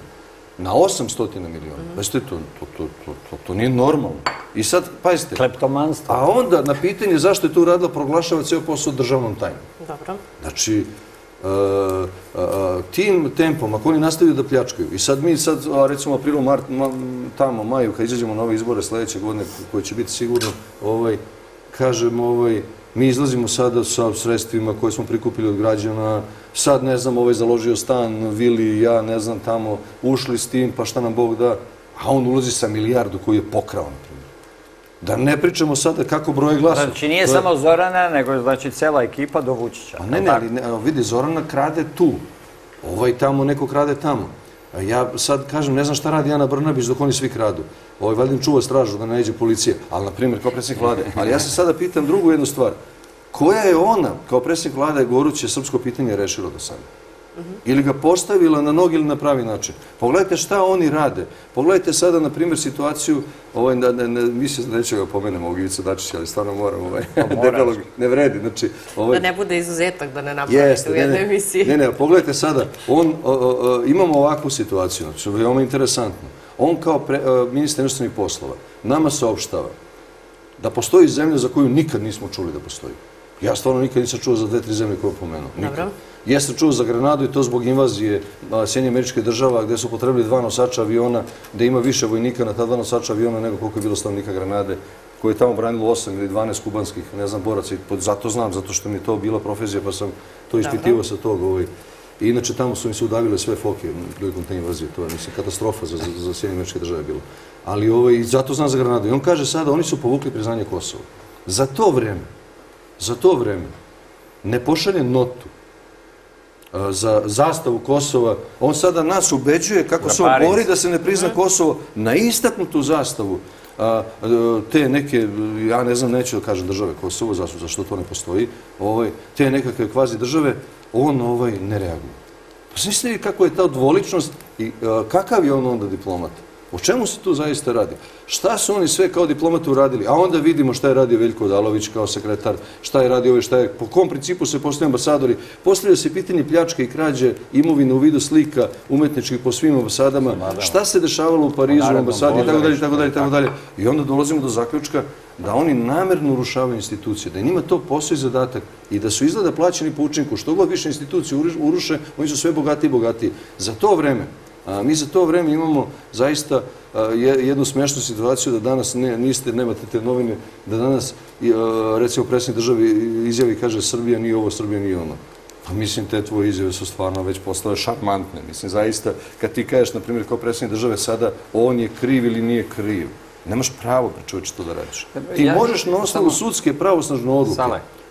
na 800 miliona. Pazite, to, to, to, to, to, to nije normalno. I sad, pazite, Kleptomanstvo. a onda na pitanje zašto je to uradila proglašava ceo posao državnom tajnom. Dobro. Znači, e, tim tempom, ako oni nastavljaju da pljačkaju, i sad mi sad, recimo aprilu, mart, ma, tamo, maju, kad izađemo na ove izbore sledeće godine, koje će biti sigurno, ovaj, kažem, ovaj, mi izlazimo sada sa sredstvima koje smo prikupili od građana, sad, ne znam, ovaj založio stan, Vili, ja, ne znam, tamo, ušli s tim, pa šta nam Bog da, a on ulazi sa milijardu koju je pokrao, na primjer. Да не причамо сада како број гласови. Значи не е Тоа... само Зорана, него значи цела екипа до Вучича. А не, не, так? не, види Зорана краде ту. Овај таму неко краде таму. А ја сад кажам не знам šta ради Јана Брнабиć док они сви краду. Овој валиден чува стражу да најде полиција, ал на пример како претседник владе. Али јас се сада питам другу една ствар. Која е она, како претседник владе, горуче српско питање решило до сега? Ili ga postavila na noge ili na pravi način. Pogledajte šta oni rade. Pogledajte sada, na primjer, situaciju, ovaj, ne, ne, ne, mislim da neću ga pomenem ovog Ivica Dačića, ali stvarno moram, ovaj, debelog, ne vredi. Znači, ovaj, Da ne bude izuzetak, da ne napravite u jednoj emisiji. ne, ne, pogledajte sada, on, o, o, o, imamo ovakvu situaciju, znači, veoma interesantno. On kao pre, o, ministar inostranih poslova nama saopštava da postoji zemlja za koju nikad nismo čuli da postoji. Ja stvarno nikad nisam čuo za dve, tri zemlje koje je pomenuo. Nikad. Dobro. Jesam čuo za Granadu i to zbog invazije Sjedinje američke država gde su potrebili dva nosača aviona, gde ima više vojnika na ta dva nosača aviona nego koliko je bilo stanovnika Granade, koje je tamo branilo 8 ili 12 kubanskih, ne znam, boraca. Zato znam, zato što mi je to bila profesija, pa sam to ispitivao sa tog. Ovaj. I inače tamo su mi se udavile sve foke prilikom te invazije. To je, mislim, katastrofa za, za, američke države bilo. Ali ovaj, i zato znam za Granadu. I on kaže sada, oni su povukli priznanje Kosova. Za to vreme, za to vreme, ne pošalje notu a, za zastavu Kosova, on sada nas ubeđuje kako se on bori da se ne prizna Kosovo na istaknutu zastavu a, te neke, ja ne znam, neću da kažem države Kosovo, zašto, to ne postoji, ovaj, te nekakve kvazi države, on ovaj, ne reaguje. Pa mislite li kako je ta dvoličnost i a, kakav je on onda diplomat? O čemu se tu zaista radi? Šta su oni sve kao diplomati uradili? A onda vidimo šta je radio Veljko Odalović kao sekretar, šta je radio ovaj, šta je, po kom principu se postavljaju ambasadori. Postavlja se pitanje pljačke i krađe imovine u vidu slika umetničkih po svim ambasadama. Šta se dešavalo u Parizu, u Narodnom ambasadi i tako dalje, i tako dalje, tako dalje. I onda dolazimo do zaključka da oni namerno urušavaju institucije, da je njima to posao i zadatak i da su izgleda plaćeni po učinku. Što god više institucije uruš- uruše, oni su sve bogatiji i bogatiji. Za to vreme, a, mi za to vreme imamo zaista jednu smešnu situaciju da danas ne, niste, nemate te novine, da danas recimo predsjednik države izjavi i kaže Srbija nije ovo, Srbija nije ono. Pa mislim, te tvoje izjave su stvarno već postale šarmantne. Mislim, zaista, kad ti kažeš, na primjer, kao predsjednik države sada, on je kriv ili nije kriv, nemaš pravo, pre čovječe, to da radiš. Ti Ja- možeš na osnovu samo- sudske pravosnažne odluke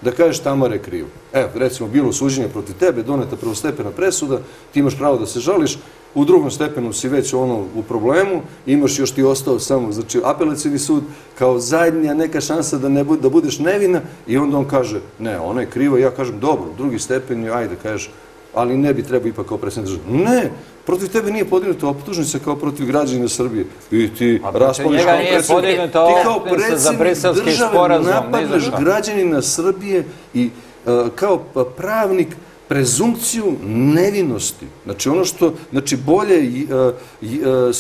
da kažeš Tamara je kriv. Evo, recimo, bilo suđenje protiv tebe, doneta prvostepena presuda, ti imaš pravo da se žališ, u drugom stepenu si već ono u problemu, imaš još ti ostao samo, znači, apelacijni sud kao zadnja neka šansa da, ne bude, da budeš nevina i onda on kaže, ne, ona je kriva, ja kažem, dobro, drugi stepen je, ajde, kažeš, ali ne bi trebao ipak kao predsjednik države. Ne, protiv tebe nije podignuta optužnica kao protiv građana Srbije. I ti njega kao predsjednik. Ti kao predsjednik države šta. građanina Srbije i e, kao pravnik prezunkciju nevinosti. Znači ono što, znači bolje e, e, e,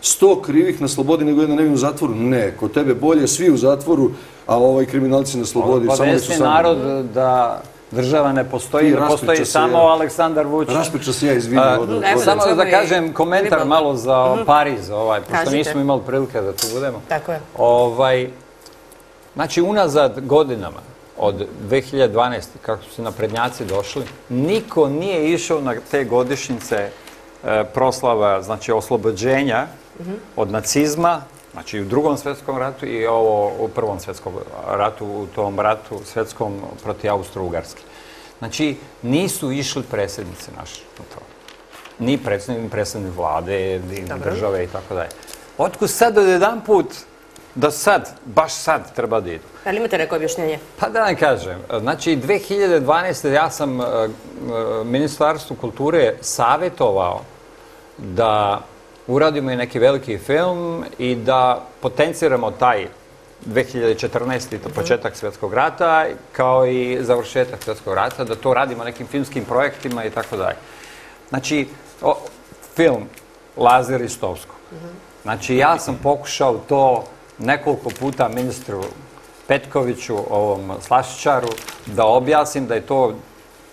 sto krivih na slobodi nego jedna nevina u zatvoru. Ne, kod tebe bolje svi u zatvoru, a ovaj kriminalci na slobodi. samo nek su Obavesti samo- narod da država ne postoji, da postoji samo ja. Aleksandar Vučić. Raspriča se ja da Samo da kažem komentar malo za Pariz, ovaj, pošto Kažite. nismo imali prilike da tu budemo. Tako je. Ovaj, znači, unazad godinama, od 2012. kako su naprednjaci došli, niko nije išao na te godišnjice e, proslava, znači oslobođenja od nacizma, znači u drugom svjetskom ratu i ovo u prvom svjetskom ratu, u tom ratu svjetskom protiv Austro-Ugarske. Znači, nisu išli predsjednici naši na to. Ni predsjednik, ni predsjednik vlade, ni države i tako dalje. Otkud sad od jedan put da sad, baš sad treba da idu? Ali imate neko objašnjenje? Pa da vam kažem, znači 2012. ja sam e, e, Ministarstvu kulture savjetovao da uradimo i neki veliki film i da potenciramo taj 2014. to početak svjetskog rata kao i završetak svjetskog rata, da to radimo nekim filmskim projektima i tako dalje. Znači, o, film Lazar Istovsko. Znači, ja sam pokušao to nekoliko puta ministru Petkoviću, ovom Slašićaru, da objasnim da je to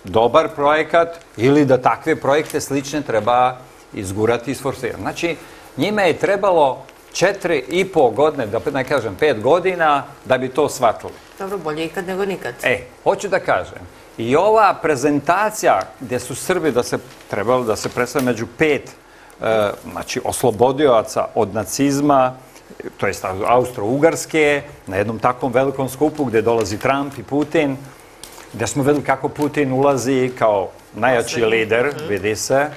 dobar projekat ili da takve projekte slične treba izgurati i isforsirati. Znači, njima je trebalo četiri i pol godine, da ne kažem pet godina, da bi to shvatili. Dobro, bolje ikad nego nikad. E, hoću da kažem, i ova prezentacija gdje su Srbi da se trebali da se predstave među pet e, znači oslobodioca od nacizma, to jest Austro-Ugarske, na jednom takvom velikom skupu gdje dolazi Trump i Putin, gdje smo vidjeli kako Putin ulazi kao najjači lider, vidi se,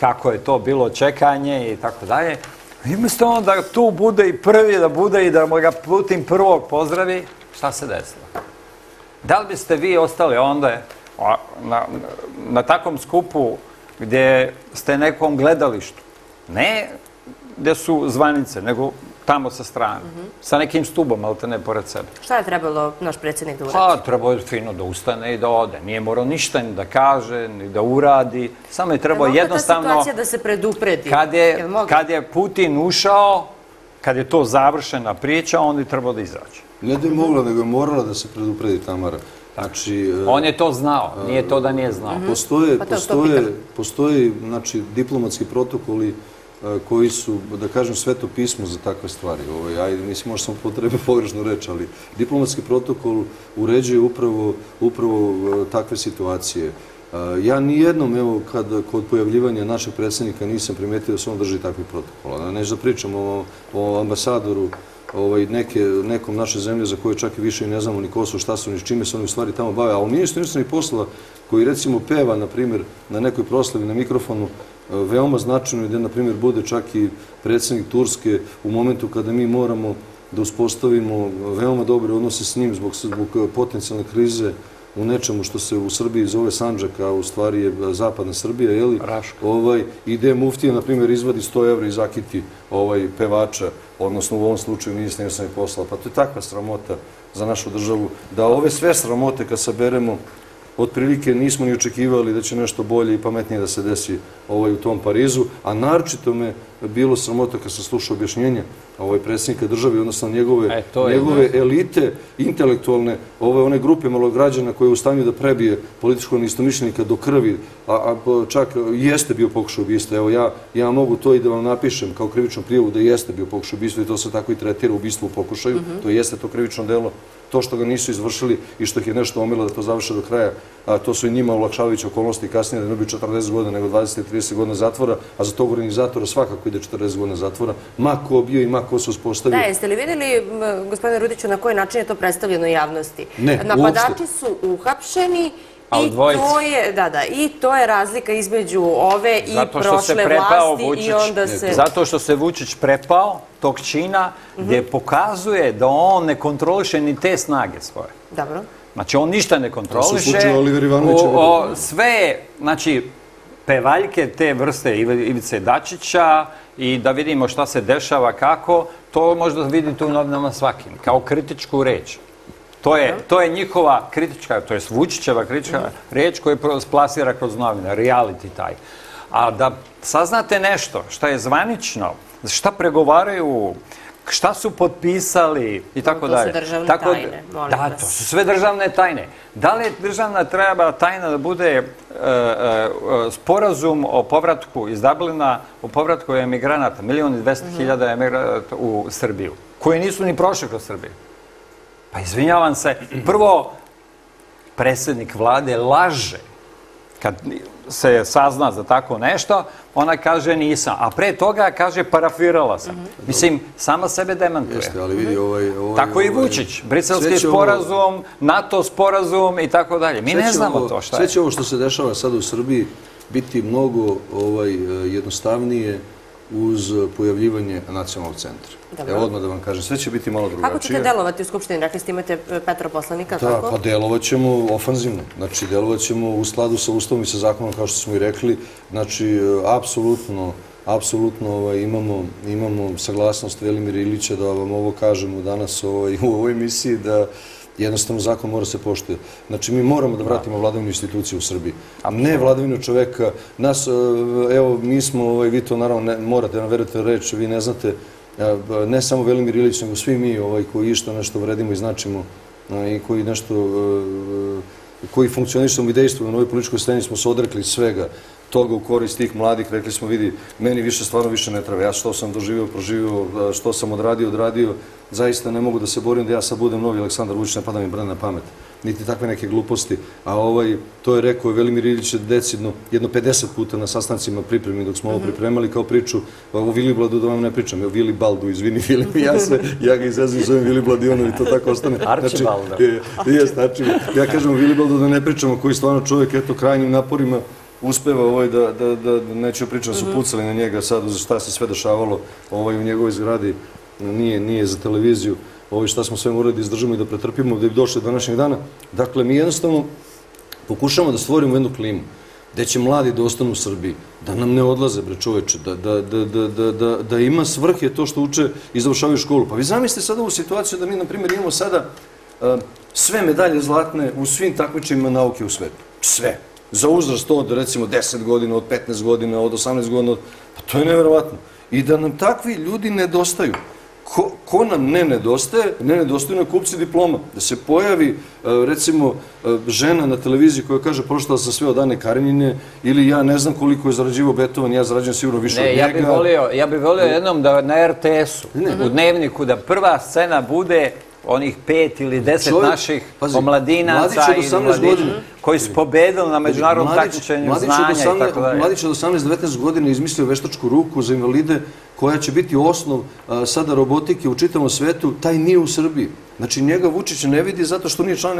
kako je to bilo čekanje i tako dalje. I umjesto on da tu bude i prvi, da bude i da mu ga Putin prvog pozdravi, šta se desilo? Da li biste vi ostali onda na, na takvom skupu gdje ste nekom gledalištu? Ne gdje su zvanice, nego tamo sa strane. Sa nekim stubom, ali te ne pored sebe. Šta je trebalo naš predsjednik da uradi? Pa, trebao je fino da ustane i da ode. Nije morao ništa ni da kaže, ni da uradi. Samo je trebao Jel mogla jednostavno... ta situacija da se predupredi? Kad je, kad je Putin ušao, kad je to završena priča, onda je trebao da izađe. Ne da je mogla, nego je morala da se predupredi Tamara. Znači, e, On je to znao, nije to da nije znao. Postoje, Pa to- to postoje, pitam. postoji, znači, diplomatski protokoli e, koji su, da kažem, sveto pismo za takve stvari. Ovaj, ajde, mislim, možda sam potrebio pogrešnu reč, ali diplomatski protokol uređuje upravo, upravo e, takve situacije. E, Ja nijednom, evo, kad, kod pojavljivanja našeg predsjednika nisam primetio da se on drži takvih protokola. Da Neću da pričam o, ambasadoru ovaj, neke, nekom naše zemlje za koje čak i više ne znamo ni ko su, šta su, ni s čime se oni u stvari tamo bave. A u ministru inostranih poslova koji recimo peva, na primjer, na nekoj proslavi na mikrofonu, e, veoma značajno je da, na primjer, bude čak i predsjednik Turske u momentu kada mi moramo da uspostavimo veoma dobre odnose s njim zbog, zbog potencijalne krize u nečemu što se u Srbiji zove Sanđak, a u stvari je zapadna Srbija, jeli? Raška. Ovaj, ide muftija, na primjer, izvadi 100 evra i zakiti ovaj, pevača, odnosno u ovom slučaju ministra inostranih poslova. Pa to je takva sramota za našu državu, da ove sve sramote kad saberemo, otprilike nismo ni očekivali da će nešto bolje i pametnije da se desi ovaj, u tom Parizu, a naročito me bilo sramota kad sam slušao objašnjenje ovaj, predsjednika države, odnosno njegove, E, je- njegove elite intelektualne, ove one grupe malograđana koje je u stanju da prebije političkog istomišljenika do krvi, a, a čak jeste bio pokušaj ubistva. Evo ja, ja mogu to i da vam napišem kao krivičnu prijavu da jeste bio pokušaj ubistva i to se tako i tretira ubistvo u pokušaju. To jeste to krivično delo. To što ga nisu izvršili i što ih je nešto omilo da to završe do kraja, a to su i njima olakšavajuće okolnosti kasnije da ne bi 40 godina nego 20-30 godina zatvora, a za tog organizatora svakako ide 40 godina zatvora, ma ko bio i ma ko se uspostavio. Da, jeste li vidjeli, gospodine Rudiću, na koji način je to predstavljeno javnosti? Ne, Napadači su uhapšeni A i to je, da, da, i to je razlika između ove i Zato što se prošle prepao vlasti Vučić, i onda se... zato što se Vučić prepao tog čina gdje pokazuje da on ne kontroliše ni te snage svoje. Dobro. Znači, on ništa ne kontroliše. slučaju Oliver sve, znači, pevaljke te vrste Ivi- Ivice Dačića i da vidimo šta se dešava kako, to možda vidite u novinama svakim, kao kritičku reč. To je, to je njihova kritička, to je Vučićeva kritička riječ koju plasira kroz novine, reality taj. A da saznate nešto šta je zvanično, šta pregovaraju, šta su potpisali i tako to su dalje. državne Tako tajne, molim Da, vas. to su sve državne tajne. Da li je državna treba tajna da bude e, e, sporazum o povratku iz Dublina, o povratku emigranata, milijon i dvesta hiljada emigranata u Srbiju, koji nisu ni prošli kroz Srbiju? Pa izvinjavam se, prvo, predsjednik vlade laže kad se sazna za tako nešto, ona kaže nisam, a pre toga kaže parafirala sam. Mislim, sama sebe demantuje. Jeste, ali vidi ovaj... ovaj Tako i ovaj- Vučić, briselski sve ovo- sporazum, NATO sporazum i tako dalje. Mi sve ne znamo ovo- to šta Sve je. će ovo što se dešava sada u Srbiji biti mnogo ovaj, jednostavnije uz pojavljivanje nacionalnog centra. Dobro. Evo odmah da vam kažem, sve će biti malo drugačije. Kako ćete delovati u Skupštini? Rekli ste imate e, Petra poslanika, Da, tako? pa delovat ćemo ofanzivno. Znači, delovat ćemo u skladu sa Ustavom i sa zakonom, kao što smo i rekli. Znači, e, apsolutno, apsolutno ovaj, imamo, imamo saglasnost Velimira Ilića da vam ovo kažemo danas ovaj, u ovoj emisiji, da jednostavno zakon mora se poštuje. Znači, mi moramo da vratimo vladavinu institucije u Srbiji. Ne vladavinu čoveka. Nas, e, evo, mi smo, ovaj, vi to naravno ne, morate nam verujete reč, vi ne znate, e, ne samo Velimir Ilić, nego svi mi ovaj, koji išta nešto vredimo i značimo i koji nešto, e, koji funkcionišemo i dejstvujemo na ovoj političkoj sceni, smo se odrekli svega toga u korist tih mladih, rekli smo, vidi, meni više stvarno više ne treba, ja što sam doživio, proživio, a, što sam odradio, odradio, zaista ne mogu da se borim da ja sad budem novi Aleksandar Vučić, ne pada mi brane na pamet, niti takve neke gluposti, a ovaj, to je rekao Velimir Ilić decidno, jedno 50 puta na sastancima pripremi dok smo ovo pripremali kao priču, o Vilibladu da vam ne pričam, evo Vili Baldu, izvini Vili, ja se, ja ga izazim, zovem Vili Bladionovi, to tako ostane. Znači, e, Jeste, Arčibalda. Ja kažem o Vilibaldu da ne pričamo, koji stvarno čovjek, eto, krajnjim naporima uspeva ovaj da, da, da, da neću pričati da su pucali na njega sad, za šta se sve dešavalo ovaj, u njegovoj zgradi, nije, nije za televiziju, ovaj, šta smo sve morali da izdržimo i da pretrpimo da bi došli do današnjeg dana. Dakle, mi jednostavno pokušamo da stvorimo jednu klimu gde će mladi da ostanu u Srbiji, da nam ne odlaze, bre čoveče, da, da, da, da, ima svrhe to što uče i završavaju školu. Pa vi zamislite sada ovu situaciju da mi, na primjer, imamo sada uh, sve medalje zlatne u svim takmičenjima nauke u svetu. Sve. Za uzrast od, recimo, 10 godina, od 15 godina, od 18 godina, od... pa to je neverovatno. I da nam takvi ljudi nedostaju. Ko, ko nam ne nedostaje? Ne nedostaju nam kupci diploma. Da se pojavi, e, recimo, e, žena na televiziji koja kaže prošla sam sve od Ane Karenjine ili ja ne znam koliko je zarađivao Beethoven, ja zarađujem sigurno više Ne, od ja njega. bih volio, ja bih volio jednom da na RTS-u, u dnevniku, da prva scena bude onih pet ili deset Čovjek- naših pazi, omladinaca ili 18 mladića godina. koji su pobedili na međunarodnom takmičenju znanja i 18 tako dalje. Mladić od 18-19 godina izmislio veštačku ruku za invalide koja će biti osnov a, sada robotike u čitavom svetu, taj nije u Srbiji. Znači njega Vučić ne vidi zato što nije član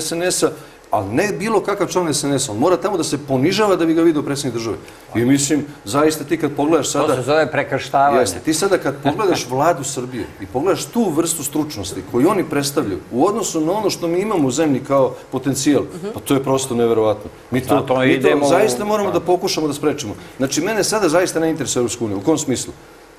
SNS-a, ali ne bilo kakav član SNS-a. On mora tamo da se ponižava da bi ga vidio predsjednik države. I mislim, zaista ti kad pogledaš To sada... se zove prekrštavanje. Jeste. Ti sada kad pogledaš vladu Srbije i pogledaš tu vrstu stručnosti koju oni predstavljaju u odnosu na ono što mi imamo u zemlji kao potencijal, pa to je prosto neverovatno. Mi to, mi idemo to u- zaista moramo da pokušamo da sprečimo. Znači, mene sada zaista ne interesuje Europska unija. U kom smislu?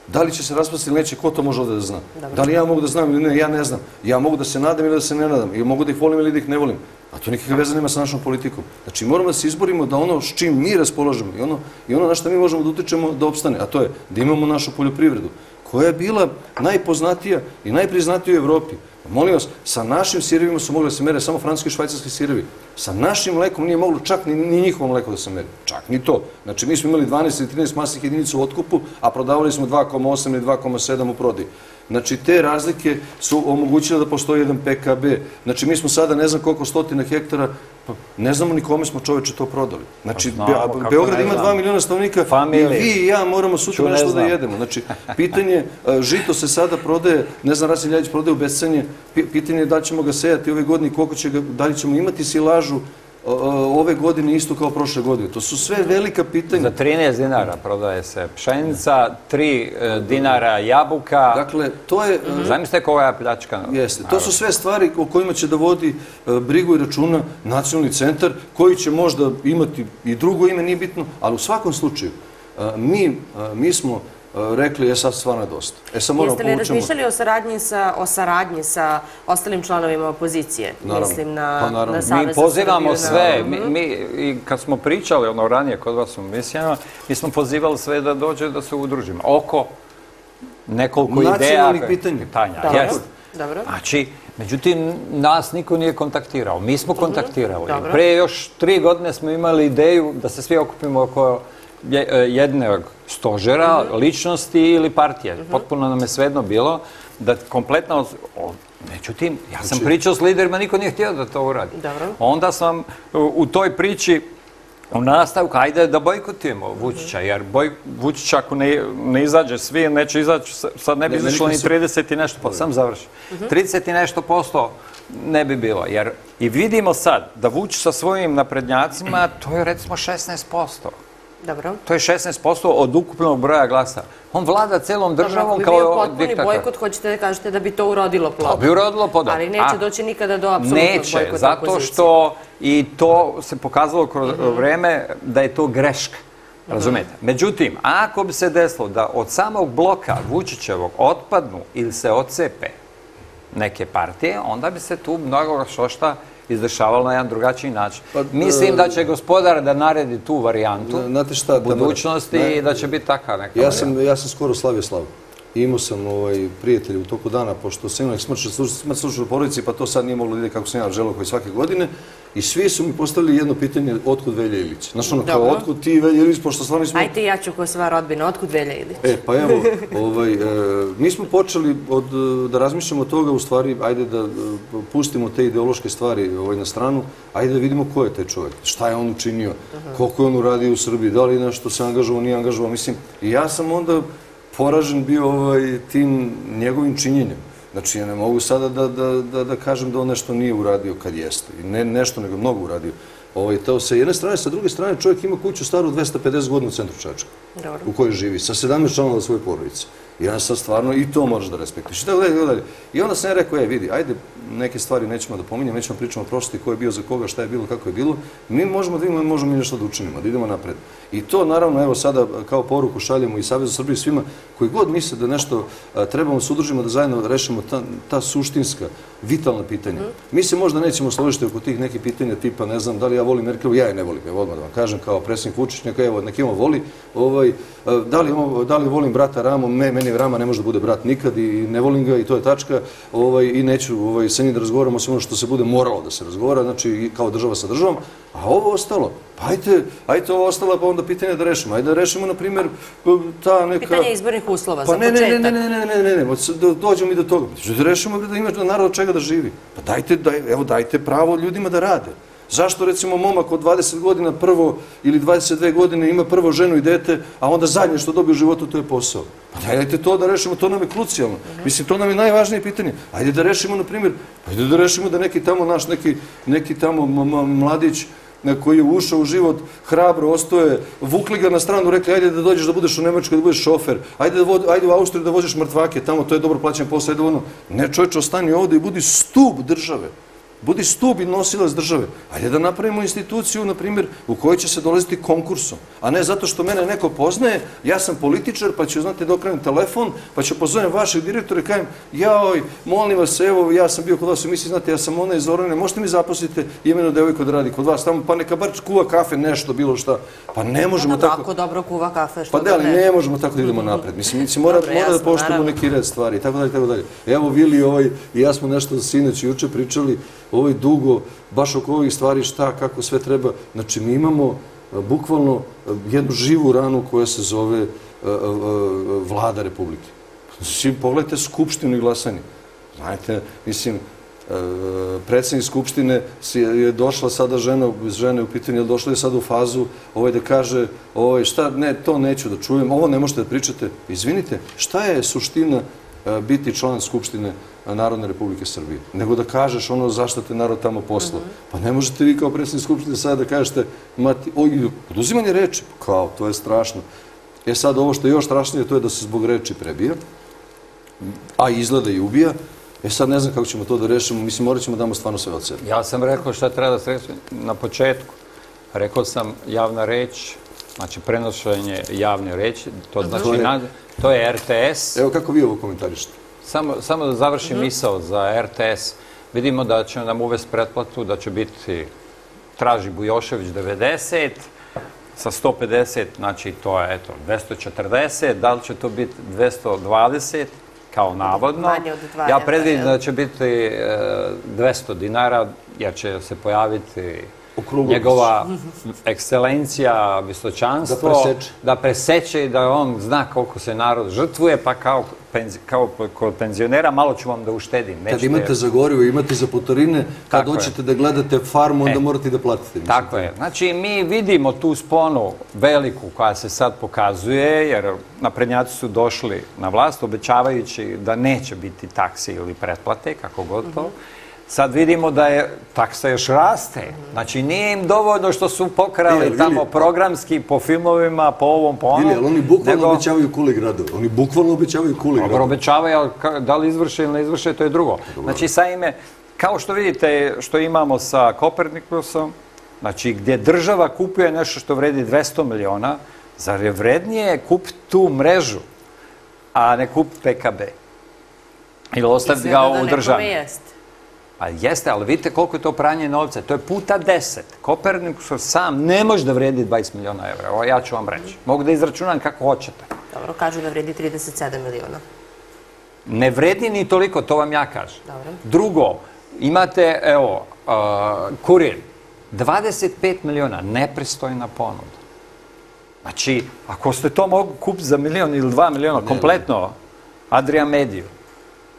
Da li će se raspasti ili neće, ko to može ovde da zna? Da li ja mogu da znam ili ne, ja ne znam. Ja mogu da se nadam ili da se ne nadam. Ili mogu da ih volim ili da ih ne volim. A to nikakve veze nema sa našom politikom. Znači moramo da se izborimo da ono s čim mi raspolažemo i ono, i ono na što mi možemo da utičemo da opstane, a to je da imamo našu poljoprivredu koja je bila najpoznatija i najpriznatija u Evropi. Molim vas, sa našim sirevima su mogli da se mere samo francuski i švajcarski sirevi. Sa našim mlekom nije moglo čak ni, ni njihovo mleko da se meri. Čak ni to. Znači, mi smo imali 12 ili 13 masnih jedinica u otkupu, a prodavali smo 2,8 ili 2,7 u prodaji. Znači, te razlike su omogućile da postoji jedan PKB. Znači, mi smo sada ne znam koliko stotina hektara, pa ne znamo ni kome smo čoveče to prodali. Znači, Pa znamo, Beograd ima znam. 2 miliona stanovnika Familije. i vi i ja moramo sutra ne nešto da jedemo. Znači, pitanje, e, žito se sada prodaje, ne znam, Rasim Ljajić prodaje u bescenje, Pi- pitanje je da li ćemo ga sejati ove godine i koliko će ga, da li ćemo imati silažu ove godine isto kao prošle godine. To su sve velika pitanja. Za 13 dinara prodaje se pšenica, 3 dinara jabuka. Dakle, to je... e, Zamislite koja je pljačka. Jeste. To su sve stvari o kojima će da vodi e, brigu i računa nacionalni centar, koji će možda imati i drugo ime, nije bitno, ali u svakom slučaju, e, mi, e, mi smo rekli, je sad stvarno dosta. E sad moramo Jeste li razmišljali o saradnji sa, o saradnji sa ostalim članovima opozicije? Naravno. Mislim na, Pa na Mi Savez Mi za pozivamo sve, mi, mi, i kad smo pričali ono ranije kod vas u misijama, mi smo pozivali sve da dođe da se udružimo oko nekoliko ideja. Nacionalnih pitanja. Dobro. jest. Dobro. Znači, međutim, nas niko nije kontaktirao. Mi smo kontaktirali. Mhm. Dobro. Pre još tri godine smo imali ideju da se svi okupimo oko jednog stožera, Mhm. ličnosti ili partije. Potpuno nam je svejedno bilo da kompletno... o, Međutim, ja sam Znači- pričao s liderima, niko nije htio da to uradi. Dobro. Onda sam u, u toj priči u nastavku, ajde da bojkotujemo Vučića, jer boj, Vučić ako ne, ne izađe svi, neće izaći, sad ne bi izašlo ni su- 30 i nešto, pa sam završi. 30 i nešto posto ne bi bilo, jer i vidimo sad da Vučić sa svojim naprednjacima, to je recimo 16%. Dobro. To je 16% od ukupnog broja glasa. On vlada celom Dobro, državom ako bi bio kao potpuni diktator. bojkot, hoćete da kažete da bi to urodilo plodom. To bi urodilo plodom. Ali neće A- doći nikada do apsolutnog Neće, bojkota zato opozicije. što i to se pokazalo kroz vreme da je to greška. Razumete? Međutim, ako bi se desilo da od samog bloka Vučićevog otpadnu ili se odcepe neke partije, onda bi se tu mnogo šošta izdešavalo na jedan drugačiji način. Pa, Mislim e, da će gospodar da naredi tu varijantu Znate šta, budućnosti i da će biti taka neka Ja varijanta. sam, ja sam skoro slavio slavu. I Imao sam ovaj, prijatelje u toku dana, pošto sam imao smrt, slučaju u porodici, pa to sad nije moglo ide kako sam ja želeo koji svake godine. I svi su mi postavili jedno pitanje, otkud Velja Ilić? Znaš ono, kao, otkud ti Velja Ilić, pošto stvarno smo... Ajte i ja ću ko sva rodbina, otkud Velja Ilić? E, pa evo, ovaj, e, mi smo počeli od, e, da razmišljamo od toga, u stvari, ajde da e, pustimo te ideološke stvari ovaj, na stranu, ajde da vidimo ko je taj čovjek, šta je on učinio, koliko je on uradio u Srbiji, da li nešto se angažovao, nije angažovao, mislim, i ja sam onda poražen bio ovaj, tim njegovim činjenjem. Znači, ja ne mogu sada da, da, da, da kažem da on nešto nije uradio kad jeste. I ne nešto, nego mnogo uradio. Ovaj, to sa jedne strane, sa druge strane, čovjek ima kuću staru 250 godina u centru Čačka Dobro. u kojoj živi, sa 17 članova svoje porodice. Onda sad stvarno i to moraš da respektiš. I onda sam ja rekao, e, vidi, ajde, neke stvari nećemo da pominjamo, nećemo pričamo o prošlosti, ko je bio za koga, šta je bilo, kako je bilo. Mi možemo da vidimo, možemo mi nešto da učinimo, da idemo napred. I to, naravno, evo sada kao poruku šaljemo i Savezu Srbije svima koji god misle da nešto a, trebamo se da zajedno rešimo ta, ta suštinska, vitalna pitanja. Mi se možda nećemo složiti oko tih nekih pitanja tipa, ne znam, da li ja volim Merkelu, ja je ne volim, evo odmah da vam kažem, kao predsjednik Vučić, neka evo, neka ima voli, ovaj, a, da, li, imamo- da li volim brata Ramu, me, meni Rama ne može da bude brat nikad i ne volim ga i to je tačka ovaj, i neću ovaj, sa njim da razgovaramo osim ono što se bude moralo da se razgovara, znači kao država sa državom, a ovo ostalo, pa ajte, ajte ovo ostalo, pa onda pitanje da rešimo, ajde da rešimo, na primjer, ta neka... Pitanje izbornih uslova Pa za ne, ne, početak. ne, ne, ne, ne, ne, ne, ne, do- dođemo i do toga. Da rešimo da ima narod od čega da živi. Pa dajte, daj, evo dajte pravo ljudima da rade. Zašto recimo momak od 20 godina prvo ili 22 godine ima prvo ženu i dete, a onda zadnje što dobije u životu to je posao? Pa dajte to da rešimo, to nam je krucijalno. Mislim, to nam je najvažnije pitanje. Ajde da rešimo, na primjer, ajde da rešimo da neki tamo naš, neki, neki tamo mladić na koji je ušao u život, hrabro ostoje, vukli ga na stranu, rekli ajde da dođeš da budeš u Nemačkoj, da budeš šofer, ajde, da ajde u Austriju da voziš mrtvake, tamo to je dobro plaćen posao, ajde ono. Ne čovječe, ostani ovde i budi stup države. Budi stup i nosilac države. Ajde da napravimo instituciju, na primjer, u kojoj će se dolaziti konkursom. A ne zato što mene neko poznaje, ja sam političar, pa ću, znate, da okrenem telefon, pa ću pozovem vašeg direktora i kažem, jaoj, molim vas, evo, ja sam bio kod vas u znate, ja sam ona iz Zorane, možete mi zaposliti imenu devojku da radi kod vas tamo, pa neka bar kuva kafe, nešto, bilo šta. Pa ne možemo Dobro, tako... ako dobro kuva kafe, što Pa da ali ne? možemo tako da idemo napred. Mislim, mislim mora, Dobro, mora da poštujemo neki red stvari, tako dalje, tako dalje. Evo, Vili ovaj, i ja smo nešto sinoć i juče pričali ovaj dugo, baš oko ovih stvari, šta, kako sve treba. Znači, mi imamo a, bukvalno a, jednu živu ranu koja se zove a, vlada Republike. Znači, pogledajte skupštinu i glasanje. Znate, mislim, e, predsjednik Skupštine je je došla sada žena, žene u pitanju, je došla je sada u fazu ovaj, da kaže, ovaj, šta, ne, to neću da čujem, ovo ne možete da pričate. Izvinite, šta je suština e, biti član Skupštine Narodne Republike Srbije? Nego da kažeš ono zašto te narod tamo poslao. Pa ne možete vi kao predsjednik Skupštine sada da kažete, mati, oj, oduzimanje reči, kao, to je strašno. E sad, ovo što je još strašnije, to je da se zbog reči prebija a izgleda i ubija. E sad ne znam kako ćemo to da rešimo, mislim morat ćemo da damo stvarno sve od sebe. Ja sam rekao šta treba da srećem na početku. Rekao sam javna reč znači prenošenje javne reći, to znači, To je- na- to je RTS. Evo kako vi ovo komentarišete? Samo, samo da završim misao za RTS. Vidimo da će nam uvesti pretplatu, da će biti, traži Bujošević 90, sa 150, znači to je eto 240, da li će to biti 220 kao navodno. Manje od dva ja evra, predvidim da će biti e, 200 dinara jer će se pojaviti njegova ekscelencija, visočanstvo, Da preseče. da preseče i da on zna koliko se narod žrtvuje, pa kao, penzi- kao kod penzionera malo ću vam da uštedim. Kad imate za gorivo, imate za potorine, kad hoćete da gledate farmu, onda E. morate da platite. mislim. Tako je. Znači, mi vidimo tu sponu veliku koja se sad pokazuje, jer naprednjaci su došli na vlast obećavajući da neće biti taksi ili pretplate, kako god to. Sad vidimo da je taksa još raste. Znači, nije im dovoljno što su pokrali tamo programski po filmovima, po ovom, po onom. Ili, ali oni bukvalno nego- obećavaju kuli gradove. Oni bukvalno obećavaju kuli Dobro, gradove. obećavaju, ali da li izvrše ili ne izvrše, to je drugo. Znači, sa ime, kao što vidite što imamo sa Kopernikusom, znači gdje država kupuje nešto što vredi 200 miliona, zar je vrednije kupiti tu mrežu, a ne kupiti PKB? Ili ostaviti ga da u nekome državi? Pa jeste, ali vidite koliko je to pranje novca. To je puta 10. Kopernikus sam ne može da vredi 20 miliona evra. Ovo ja ću vam reći. Mogu da izračunam kako hoćete. Dobro, kažu da vredi 37 miliona. Ne vredi ni toliko, to vam ja kažem. Dobro. Drugo, imate, evo, uh, kurir, 25 miliona, nepristojna ponuda. Znači, ako ste to mogu kupiti za milion ili dva miliona, kompletno, Adria Mediju,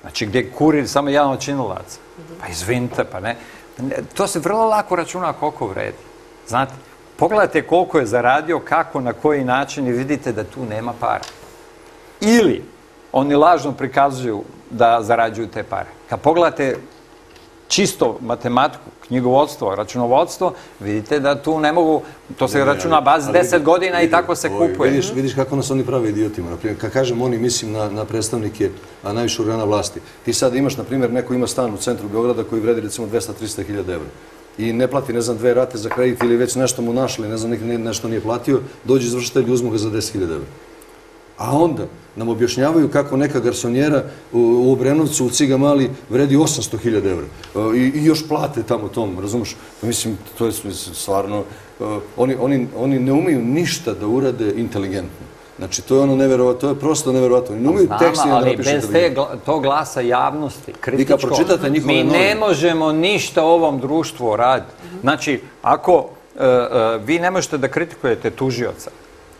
znači gdje je kurir samo jedan od činilaca, pa izvinite, pa ne, to se vrlo lako računa koliko vredi. Znate, pogledajte koliko je zaradio, kako, na koji način i vidite da tu nema para. Ili oni lažno prikazuju da zarađuju te pare. Kad pogledate čisto matematiku, knjigovodstvo, računovodstvo, vidite da tu ne mogu, to se računa Ali 10 vidi- godina i tako se ovaj, kupuje. Vidiš, vidiš kako nas oni prave idiotima. Naprimjer, kad kažem oni, mislim na, na predstavnike a najviše organa vlasti. Ti sad imaš, na primjer, neko ima stan u centru Beograda koji vredi recimo 200-300 hiljada evra i ne plati, ne znam, dve rate za kredit ili već nešto mu našli, ne znam, ne- nešto nije platio, dođe izvršitelj i uzmu ga za 10 hiljada evra. A onda nam objašnjavaju kako neka garsonjera u, Obrenovcu, u Ciga Mali, vredi 800.000 evra. E, I, I još plate tamo tom, razumiješ? Mislim, to je stvarno... e, oni, oni, oni ne umeju ništa da urade inteligentno. Znači, to je ono neverovatno, to je prosto neverovatno. Oni ne tekst ali bez te, tog glasa javnosti, kritičko, pročitate njihove mi ne možemo ništa ovom društvu raditi. Znači, ako e, vi ne možete da kritikujete tužioca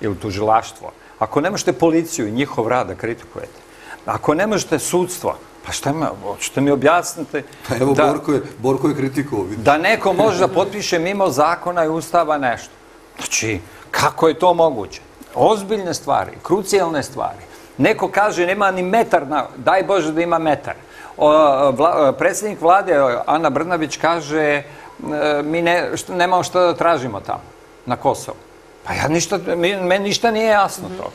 ili tužilaštvo, ako ne možete policiju i njihov rad da kritikujete, ako ne možete sudstvo, pa šta ima, hoćete mi objasnite Pa evo, da, Borko, je, Borko je kritikovao. da neko može da potpiše mimo zakona i ustava nešto. Znači, kako je to moguće? Ozbiljne stvari, krucijalne stvari. Neko kaže nema ni metar, na, daj Bože da ima metar. O, vla- predsjednik vlade Ana Brnabić kaže e, mi ne, što, nemamo što da tražimo tamo, na Kosovu. Pa ja ništa, meni ništa nije jasno to.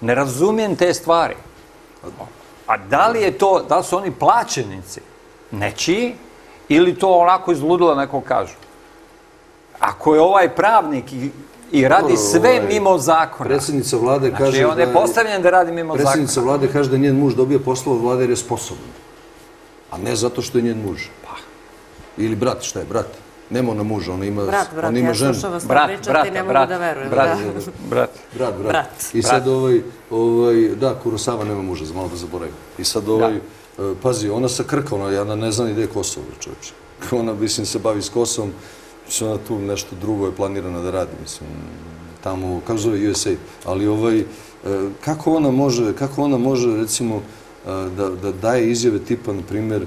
Ne razumijem te stvari. A da li je to, da li su oni plaćenici nečiji ili to onako izludilo neko kažu? Ako je ovaj pravnik i, i radi sve ovaj, mimo zakona, Predsjednica vlade znači kaže on je postavljen da radi mimo zakona. Predsjednica vlade kaže da njen muž dobije poslove od vlade jer je sposoban. A ne zato što je njen muž. Pa. Ili brat, šta je, brat? Nema ona muža, ona ima, Brat, brat, ona ima ja ženu. Brat, pričati brat, i ne mogu brat, da verujem. brat, da. brat. Brat, brat. Brat. I sad ovaj, ovaj, da, Kurosava nema muža, za malo da zaboravim. I sad ovaj, e, pazi, ona sa Krka, ona, ona ne zna ni gdje je Kosovo, čovječe. Ona, mislim, se bavi s Kosovom, mislim, ona tu nešto drugo je planirana da radi, mislim, tamo, kako zove USAID, ali ovaj, e, kako ona može, kako ona može, recimo, e, da, da daje izjave tipa, na primjer,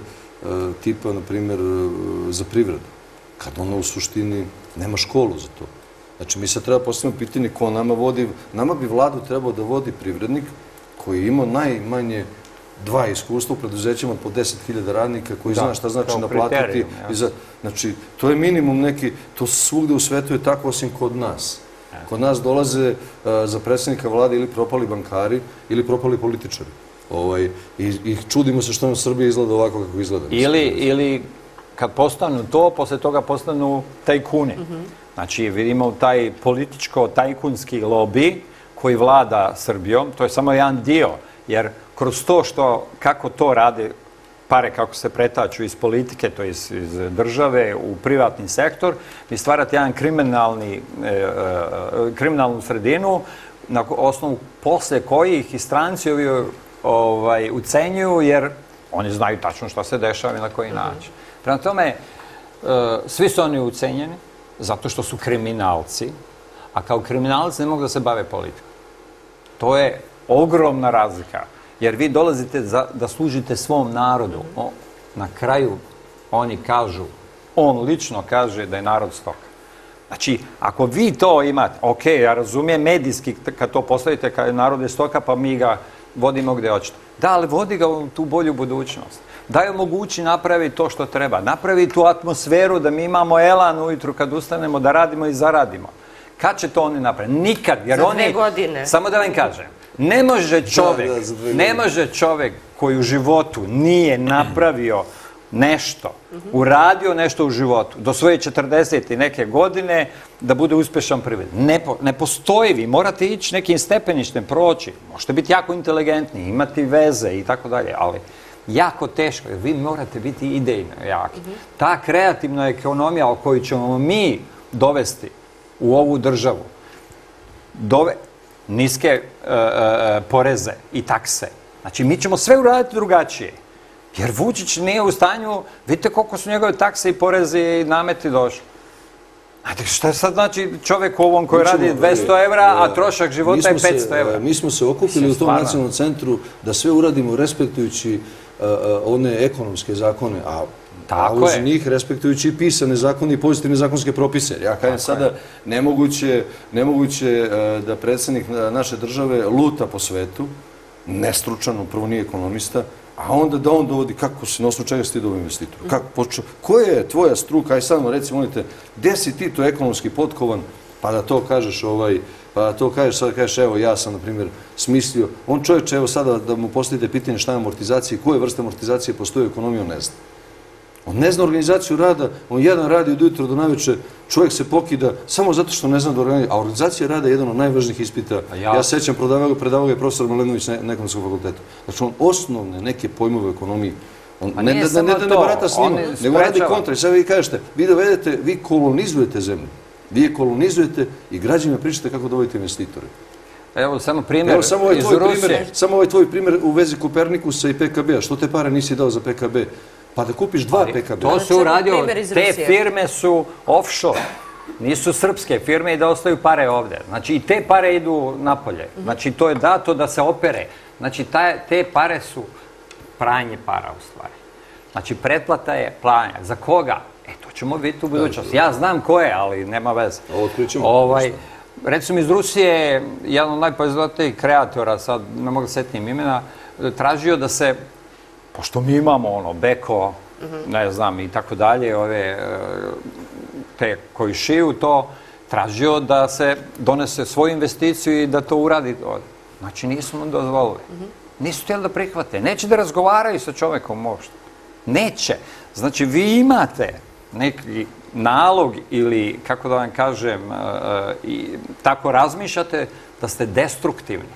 tipa, na primjer, za privredu, kad ona u suštini nema školu za to. Znači, mi sad treba postaviti pitanje ko nama vodi, nama bi vladu trebao da vodi privrednik koji ima najmanje dva iskustva u preduzećima po 10.000 radnika, koji Da, zna šta znači naplatiti. ja. i za, znači, to je minimum neki, to svugde u svetu je tako osim kod nas. Kod nas dolaze uh, za predsjednika vlade ili propali bankari ili propali političari. Ovaj, i, I čudimo se što nam Srbija izgleda ovako kako izgleda. Ili, ili kad postanu to, posle toga postanu tajkuni. Znači, vidimo taj političko-tajkunski lobby koji vlada Srbijom, to je samo jedan dio, jer kroz to što, kako to rade pare kako se pretaču iz politike, to iz, iz države u privatni sektor, vi stvarate jedan kriminalni, e, e, kriminalnu sredinu na osnovu posle kojih i stranci ovi ovaj, ucenjuju jer oni znaju tačno šta se dešava i na koji način. Prema tome, e, svi su oni ucenjeni zato što su kriminalci, a kao kriminalci ne mogu da se bave politikom. To je ogromna razlika. Jer vi dolazite da služite svom narodu. Na kraju oni kažu, on lično kaže da je narod stoka. Znači, ako vi to imate, ok, ja razumijem medijski kad to postavite kao narod je stoka, pa mi ga vodimo gde hoćete. Da, ali vodi ga u tu bolju budućnost. Daj omogući napravi to što treba. Napravi tu atmosferu da mi imamo elan ujutru kad ustanemo, da radimo i zaradimo. Kad će to oni napraviti? Nikad. Jer Za oni, dve godine. Samo da vam kažem, ne može čovek, da, dve ne može čovek koji u životu nije napravio nešto, uradio nešto u životu, do svoje 40 i neke godine, da bude uspešan privrednik. Ne, po- ne postoji, vi morate ići nekim stepeništem, proći, možete biti jako inteligentni, imati veze i tako dalje, ali jako teško, jer vi morate biti idejno jaki. Ta kreativna ekonomija o kojoj ćemo mi dovesti u ovu državu, dove, niske e, e, poreze i takse. Znači, mi ćemo sve uraditi drugačije. Jer Vučić nije u stanju, vidite koliko su njegove takse i porezi i nameti došli. Znate, šta sad znači čovjek ovom koji radi 200 evra, a e, trošak života je smo se, 500 evra? e, Mi smo se okupili u tom nacionalnom centru da sve uradimo respektujući e, e, one ekonomske zakone, a Tako a uz je. njih respektujući i pisane zakone i pozitivne zakonske propise. Ja kažem sada, nemoguće, nemoguće e, da predsjednik e, naše države luta po svetu, nestručan, on prvo nije ekonomista, a onda da on dovodi kako se, na osnovu čega si ti dobio investitor? Kako, koja je tvoja struka, aj samo recimo, molite, gde si ti to ekonomski potkovan, pa da to kažeš ovaj, pa da to kažeš, sad kažeš, evo ja sam, na primjer, smislio, on čovječe, evo sada da mu postavite pitanje šta je amortizacija i koje vrste amortizacije postoje u ekonomiji, on ne zna. On ne zna organizaciju rada, on jedan radi od jutra do najveće, čovjek se pokida samo zato što ne zna da organizuje. A organizacija rada je jedan od najvažnijih ispita. A Ja, ja- sećam, predavao, je profesor Malenović na, ekonomskom fakultetu. Znači on osnovne neke pojmove u ekonomiji, on ne, ne, ne, ne, ne barata s njima, nego radi kontra. I sad vi kažete, vi dovedete, vi kolonizujete zemlju. Vi je kolonizujete i građanima pričate kako dovodite investitore. Evo, samo primjer Evo samo ovaj iz tvoj Rusije. primjer, samo ovaj tvoj primjer u vezi Kopernikusa i PKB-a. Što te pare nisi dao za PKB? Pa da kupiš dva PKB. To se uradio, te firme su offshore. Nisu srpske firme i da ostaju pare ovde. Znači i te pare idu napolje. Znači to je dato da se opere. Znači taj, te pare su pranje para u stvari. Znači pretplata je planja. Za koga? E ćemo vidjeti u budućnosti. Ja znam ko je, ali nema veze. Ovo otkrit ćemo. Ovaj, recimo iz Rusije, jedan od najpoznatijih kreatora, sad ne mogu da setim imena, tražio da se pošto mi imamo ono Beko, ne znam i tako dalje, ove e, te koji šiju to, tražio da se donese svoju investiciju i da to uradi. Znači nisu mu dozvolili. Nisu htjeli da prihvate. Neće da razgovaraju sa čovekom uopšte. Neće. Znači vi imate neki nalog ili, kako da vam kažem, e, e, i tako razmišljate da ste destruktivni.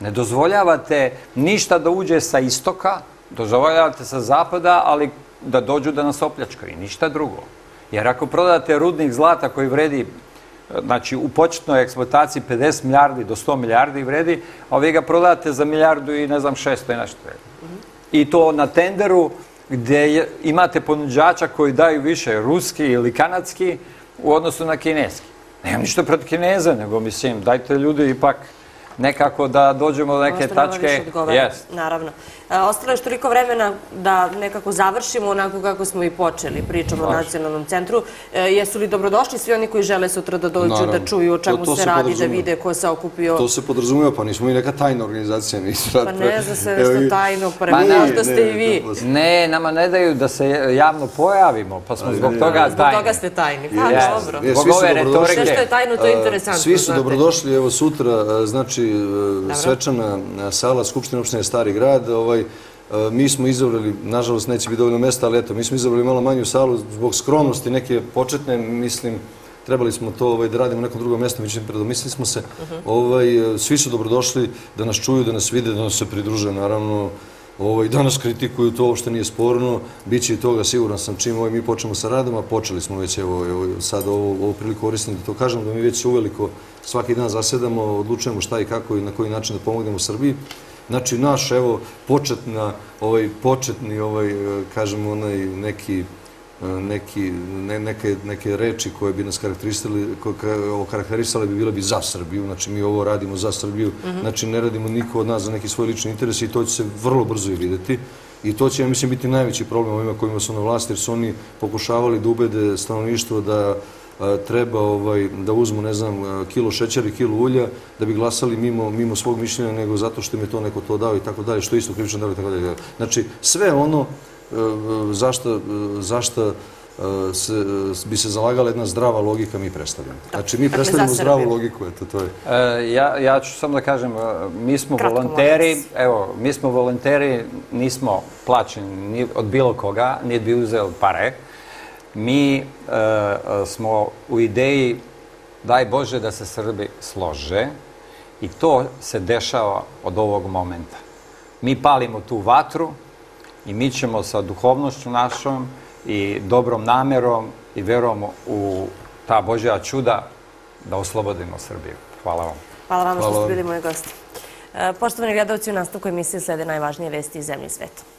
Ne dozvoljavate ništa da uđe sa istoka, dozvoljavate sa zapada, ali da dođu da nas opljačkaju, ništa drugo. Jer ako prodate rudnik zlata koji vredi, znači u početnoj eksploataciji 50 milijardi do 100 milijardi vredi, a vi ga prodate za milijardu i ne znam 600 i nešto. I to na tenderu gdje je- imate ponuđača koji daju više ruski ili kanadski u odnosu na kineski. Nemam ništa protiv Kineza, nego mislim, dajte ljudi ipak nekako da dođemo do neke Ono tačke. Yes. Naravno. E, Ostalo je još toliko vremena da nekako završimo onako kako smo i počeli pričom o nacionalnom centru. E, jesu li dobrodošli svi oni koji žele sutra da dođu, Naravno. da čuju o čemu To- to se, se radi, da vide ko se okupio? To se podrazumeva, pa nismo mi neka tajna organizacija. Nisu Pa ne zna se nešto tajno, pa možda ste i vi. Ne, nama ne daju da se javno pojavimo, pa smo zbog toga Zbog tajni. toga ste tajni. Pa Yes. dobro. Zbog svi su ove dobrodošli. Sve što je tajno, to je interesantno. Svi su dobrodošli, evo sutra, e, znači e, svečana e, sala Skupštine opštine Stari grad, ovaj, e, mi smo izabrali, nažalost neće biti dovoljno mesta, ali eto, mi smo izabrali malo manju salu zbog skromnosti, neke početne, mislim, trebali smo to ovaj, da radimo na nekom drugom mjestu, međutim predomislili smo se. Ovaj, svi su dobrodošli da nas čuju, da nas vide, da nas se pridruže, naravno. Ovaj, da nas kritikuju, to uopšte nije sporno. Biće i toga, siguran sam, čim ovaj, mi počnemo sa radom, a počeli smo već, evo, sad ovo, ovo priliku koristim da to kažem, da mi već uveliko svaki dan zasedamo, odlučujemo šta i kako i na koji način da pomognemo Srbiji. Znači, naš, evo, početna, ovaj, početni, ovaj, e, kažemo, onaj neki, e, neki, ne, neke, neke reči koje bi nas karakterisali, koje ka- okarakterisale bi bile bi za Srbiju, znači mi ovo radimo za Srbiju, znači ne radimo niko od nas za neki svoj lični interes i to će se vrlo brzo i videti. I to će, ja mislim, biti najveći problem ovima kojima su na vlasti, jer su oni pokušavali da ubede stanovništvo da treba ovaj, da uzmu, ne znam, kilo šećera i kilo ulja, da bi glasali mimo, mimo svog mišljenja, nego zato što im je to neko to dao i tako dalje, što je isto krivično delo i tako dalje. Znači, sve ono e, zašto, zašto e, se, e, bi se zalagala jedna zdrava logika mi predstavljamo. Znači, mi Dakle, predstavljamo zdravu logiku, eto, to je. E, ja, ja ću samo da kažem, e, mi smo Kratko, volonteri, evo, mi smo volonteri, nismo plaćeni ni od bilo koga, niti bi uzeli pare. Mi e, smo u ideji, daj Bože da se Srbi slože i to se dešava od ovog momenta. Mi palimo tu vatru i mi ćemo sa duhovnošću našom i dobrom namerom i verom u ta Božja čuda da oslobodimo Srbiju. Hvala vam. Hvala vam što ste bili moji gosti. E, Poštovani gledalci, u nastavku emisije slede najvažnije vesti iz zemlje i sveta.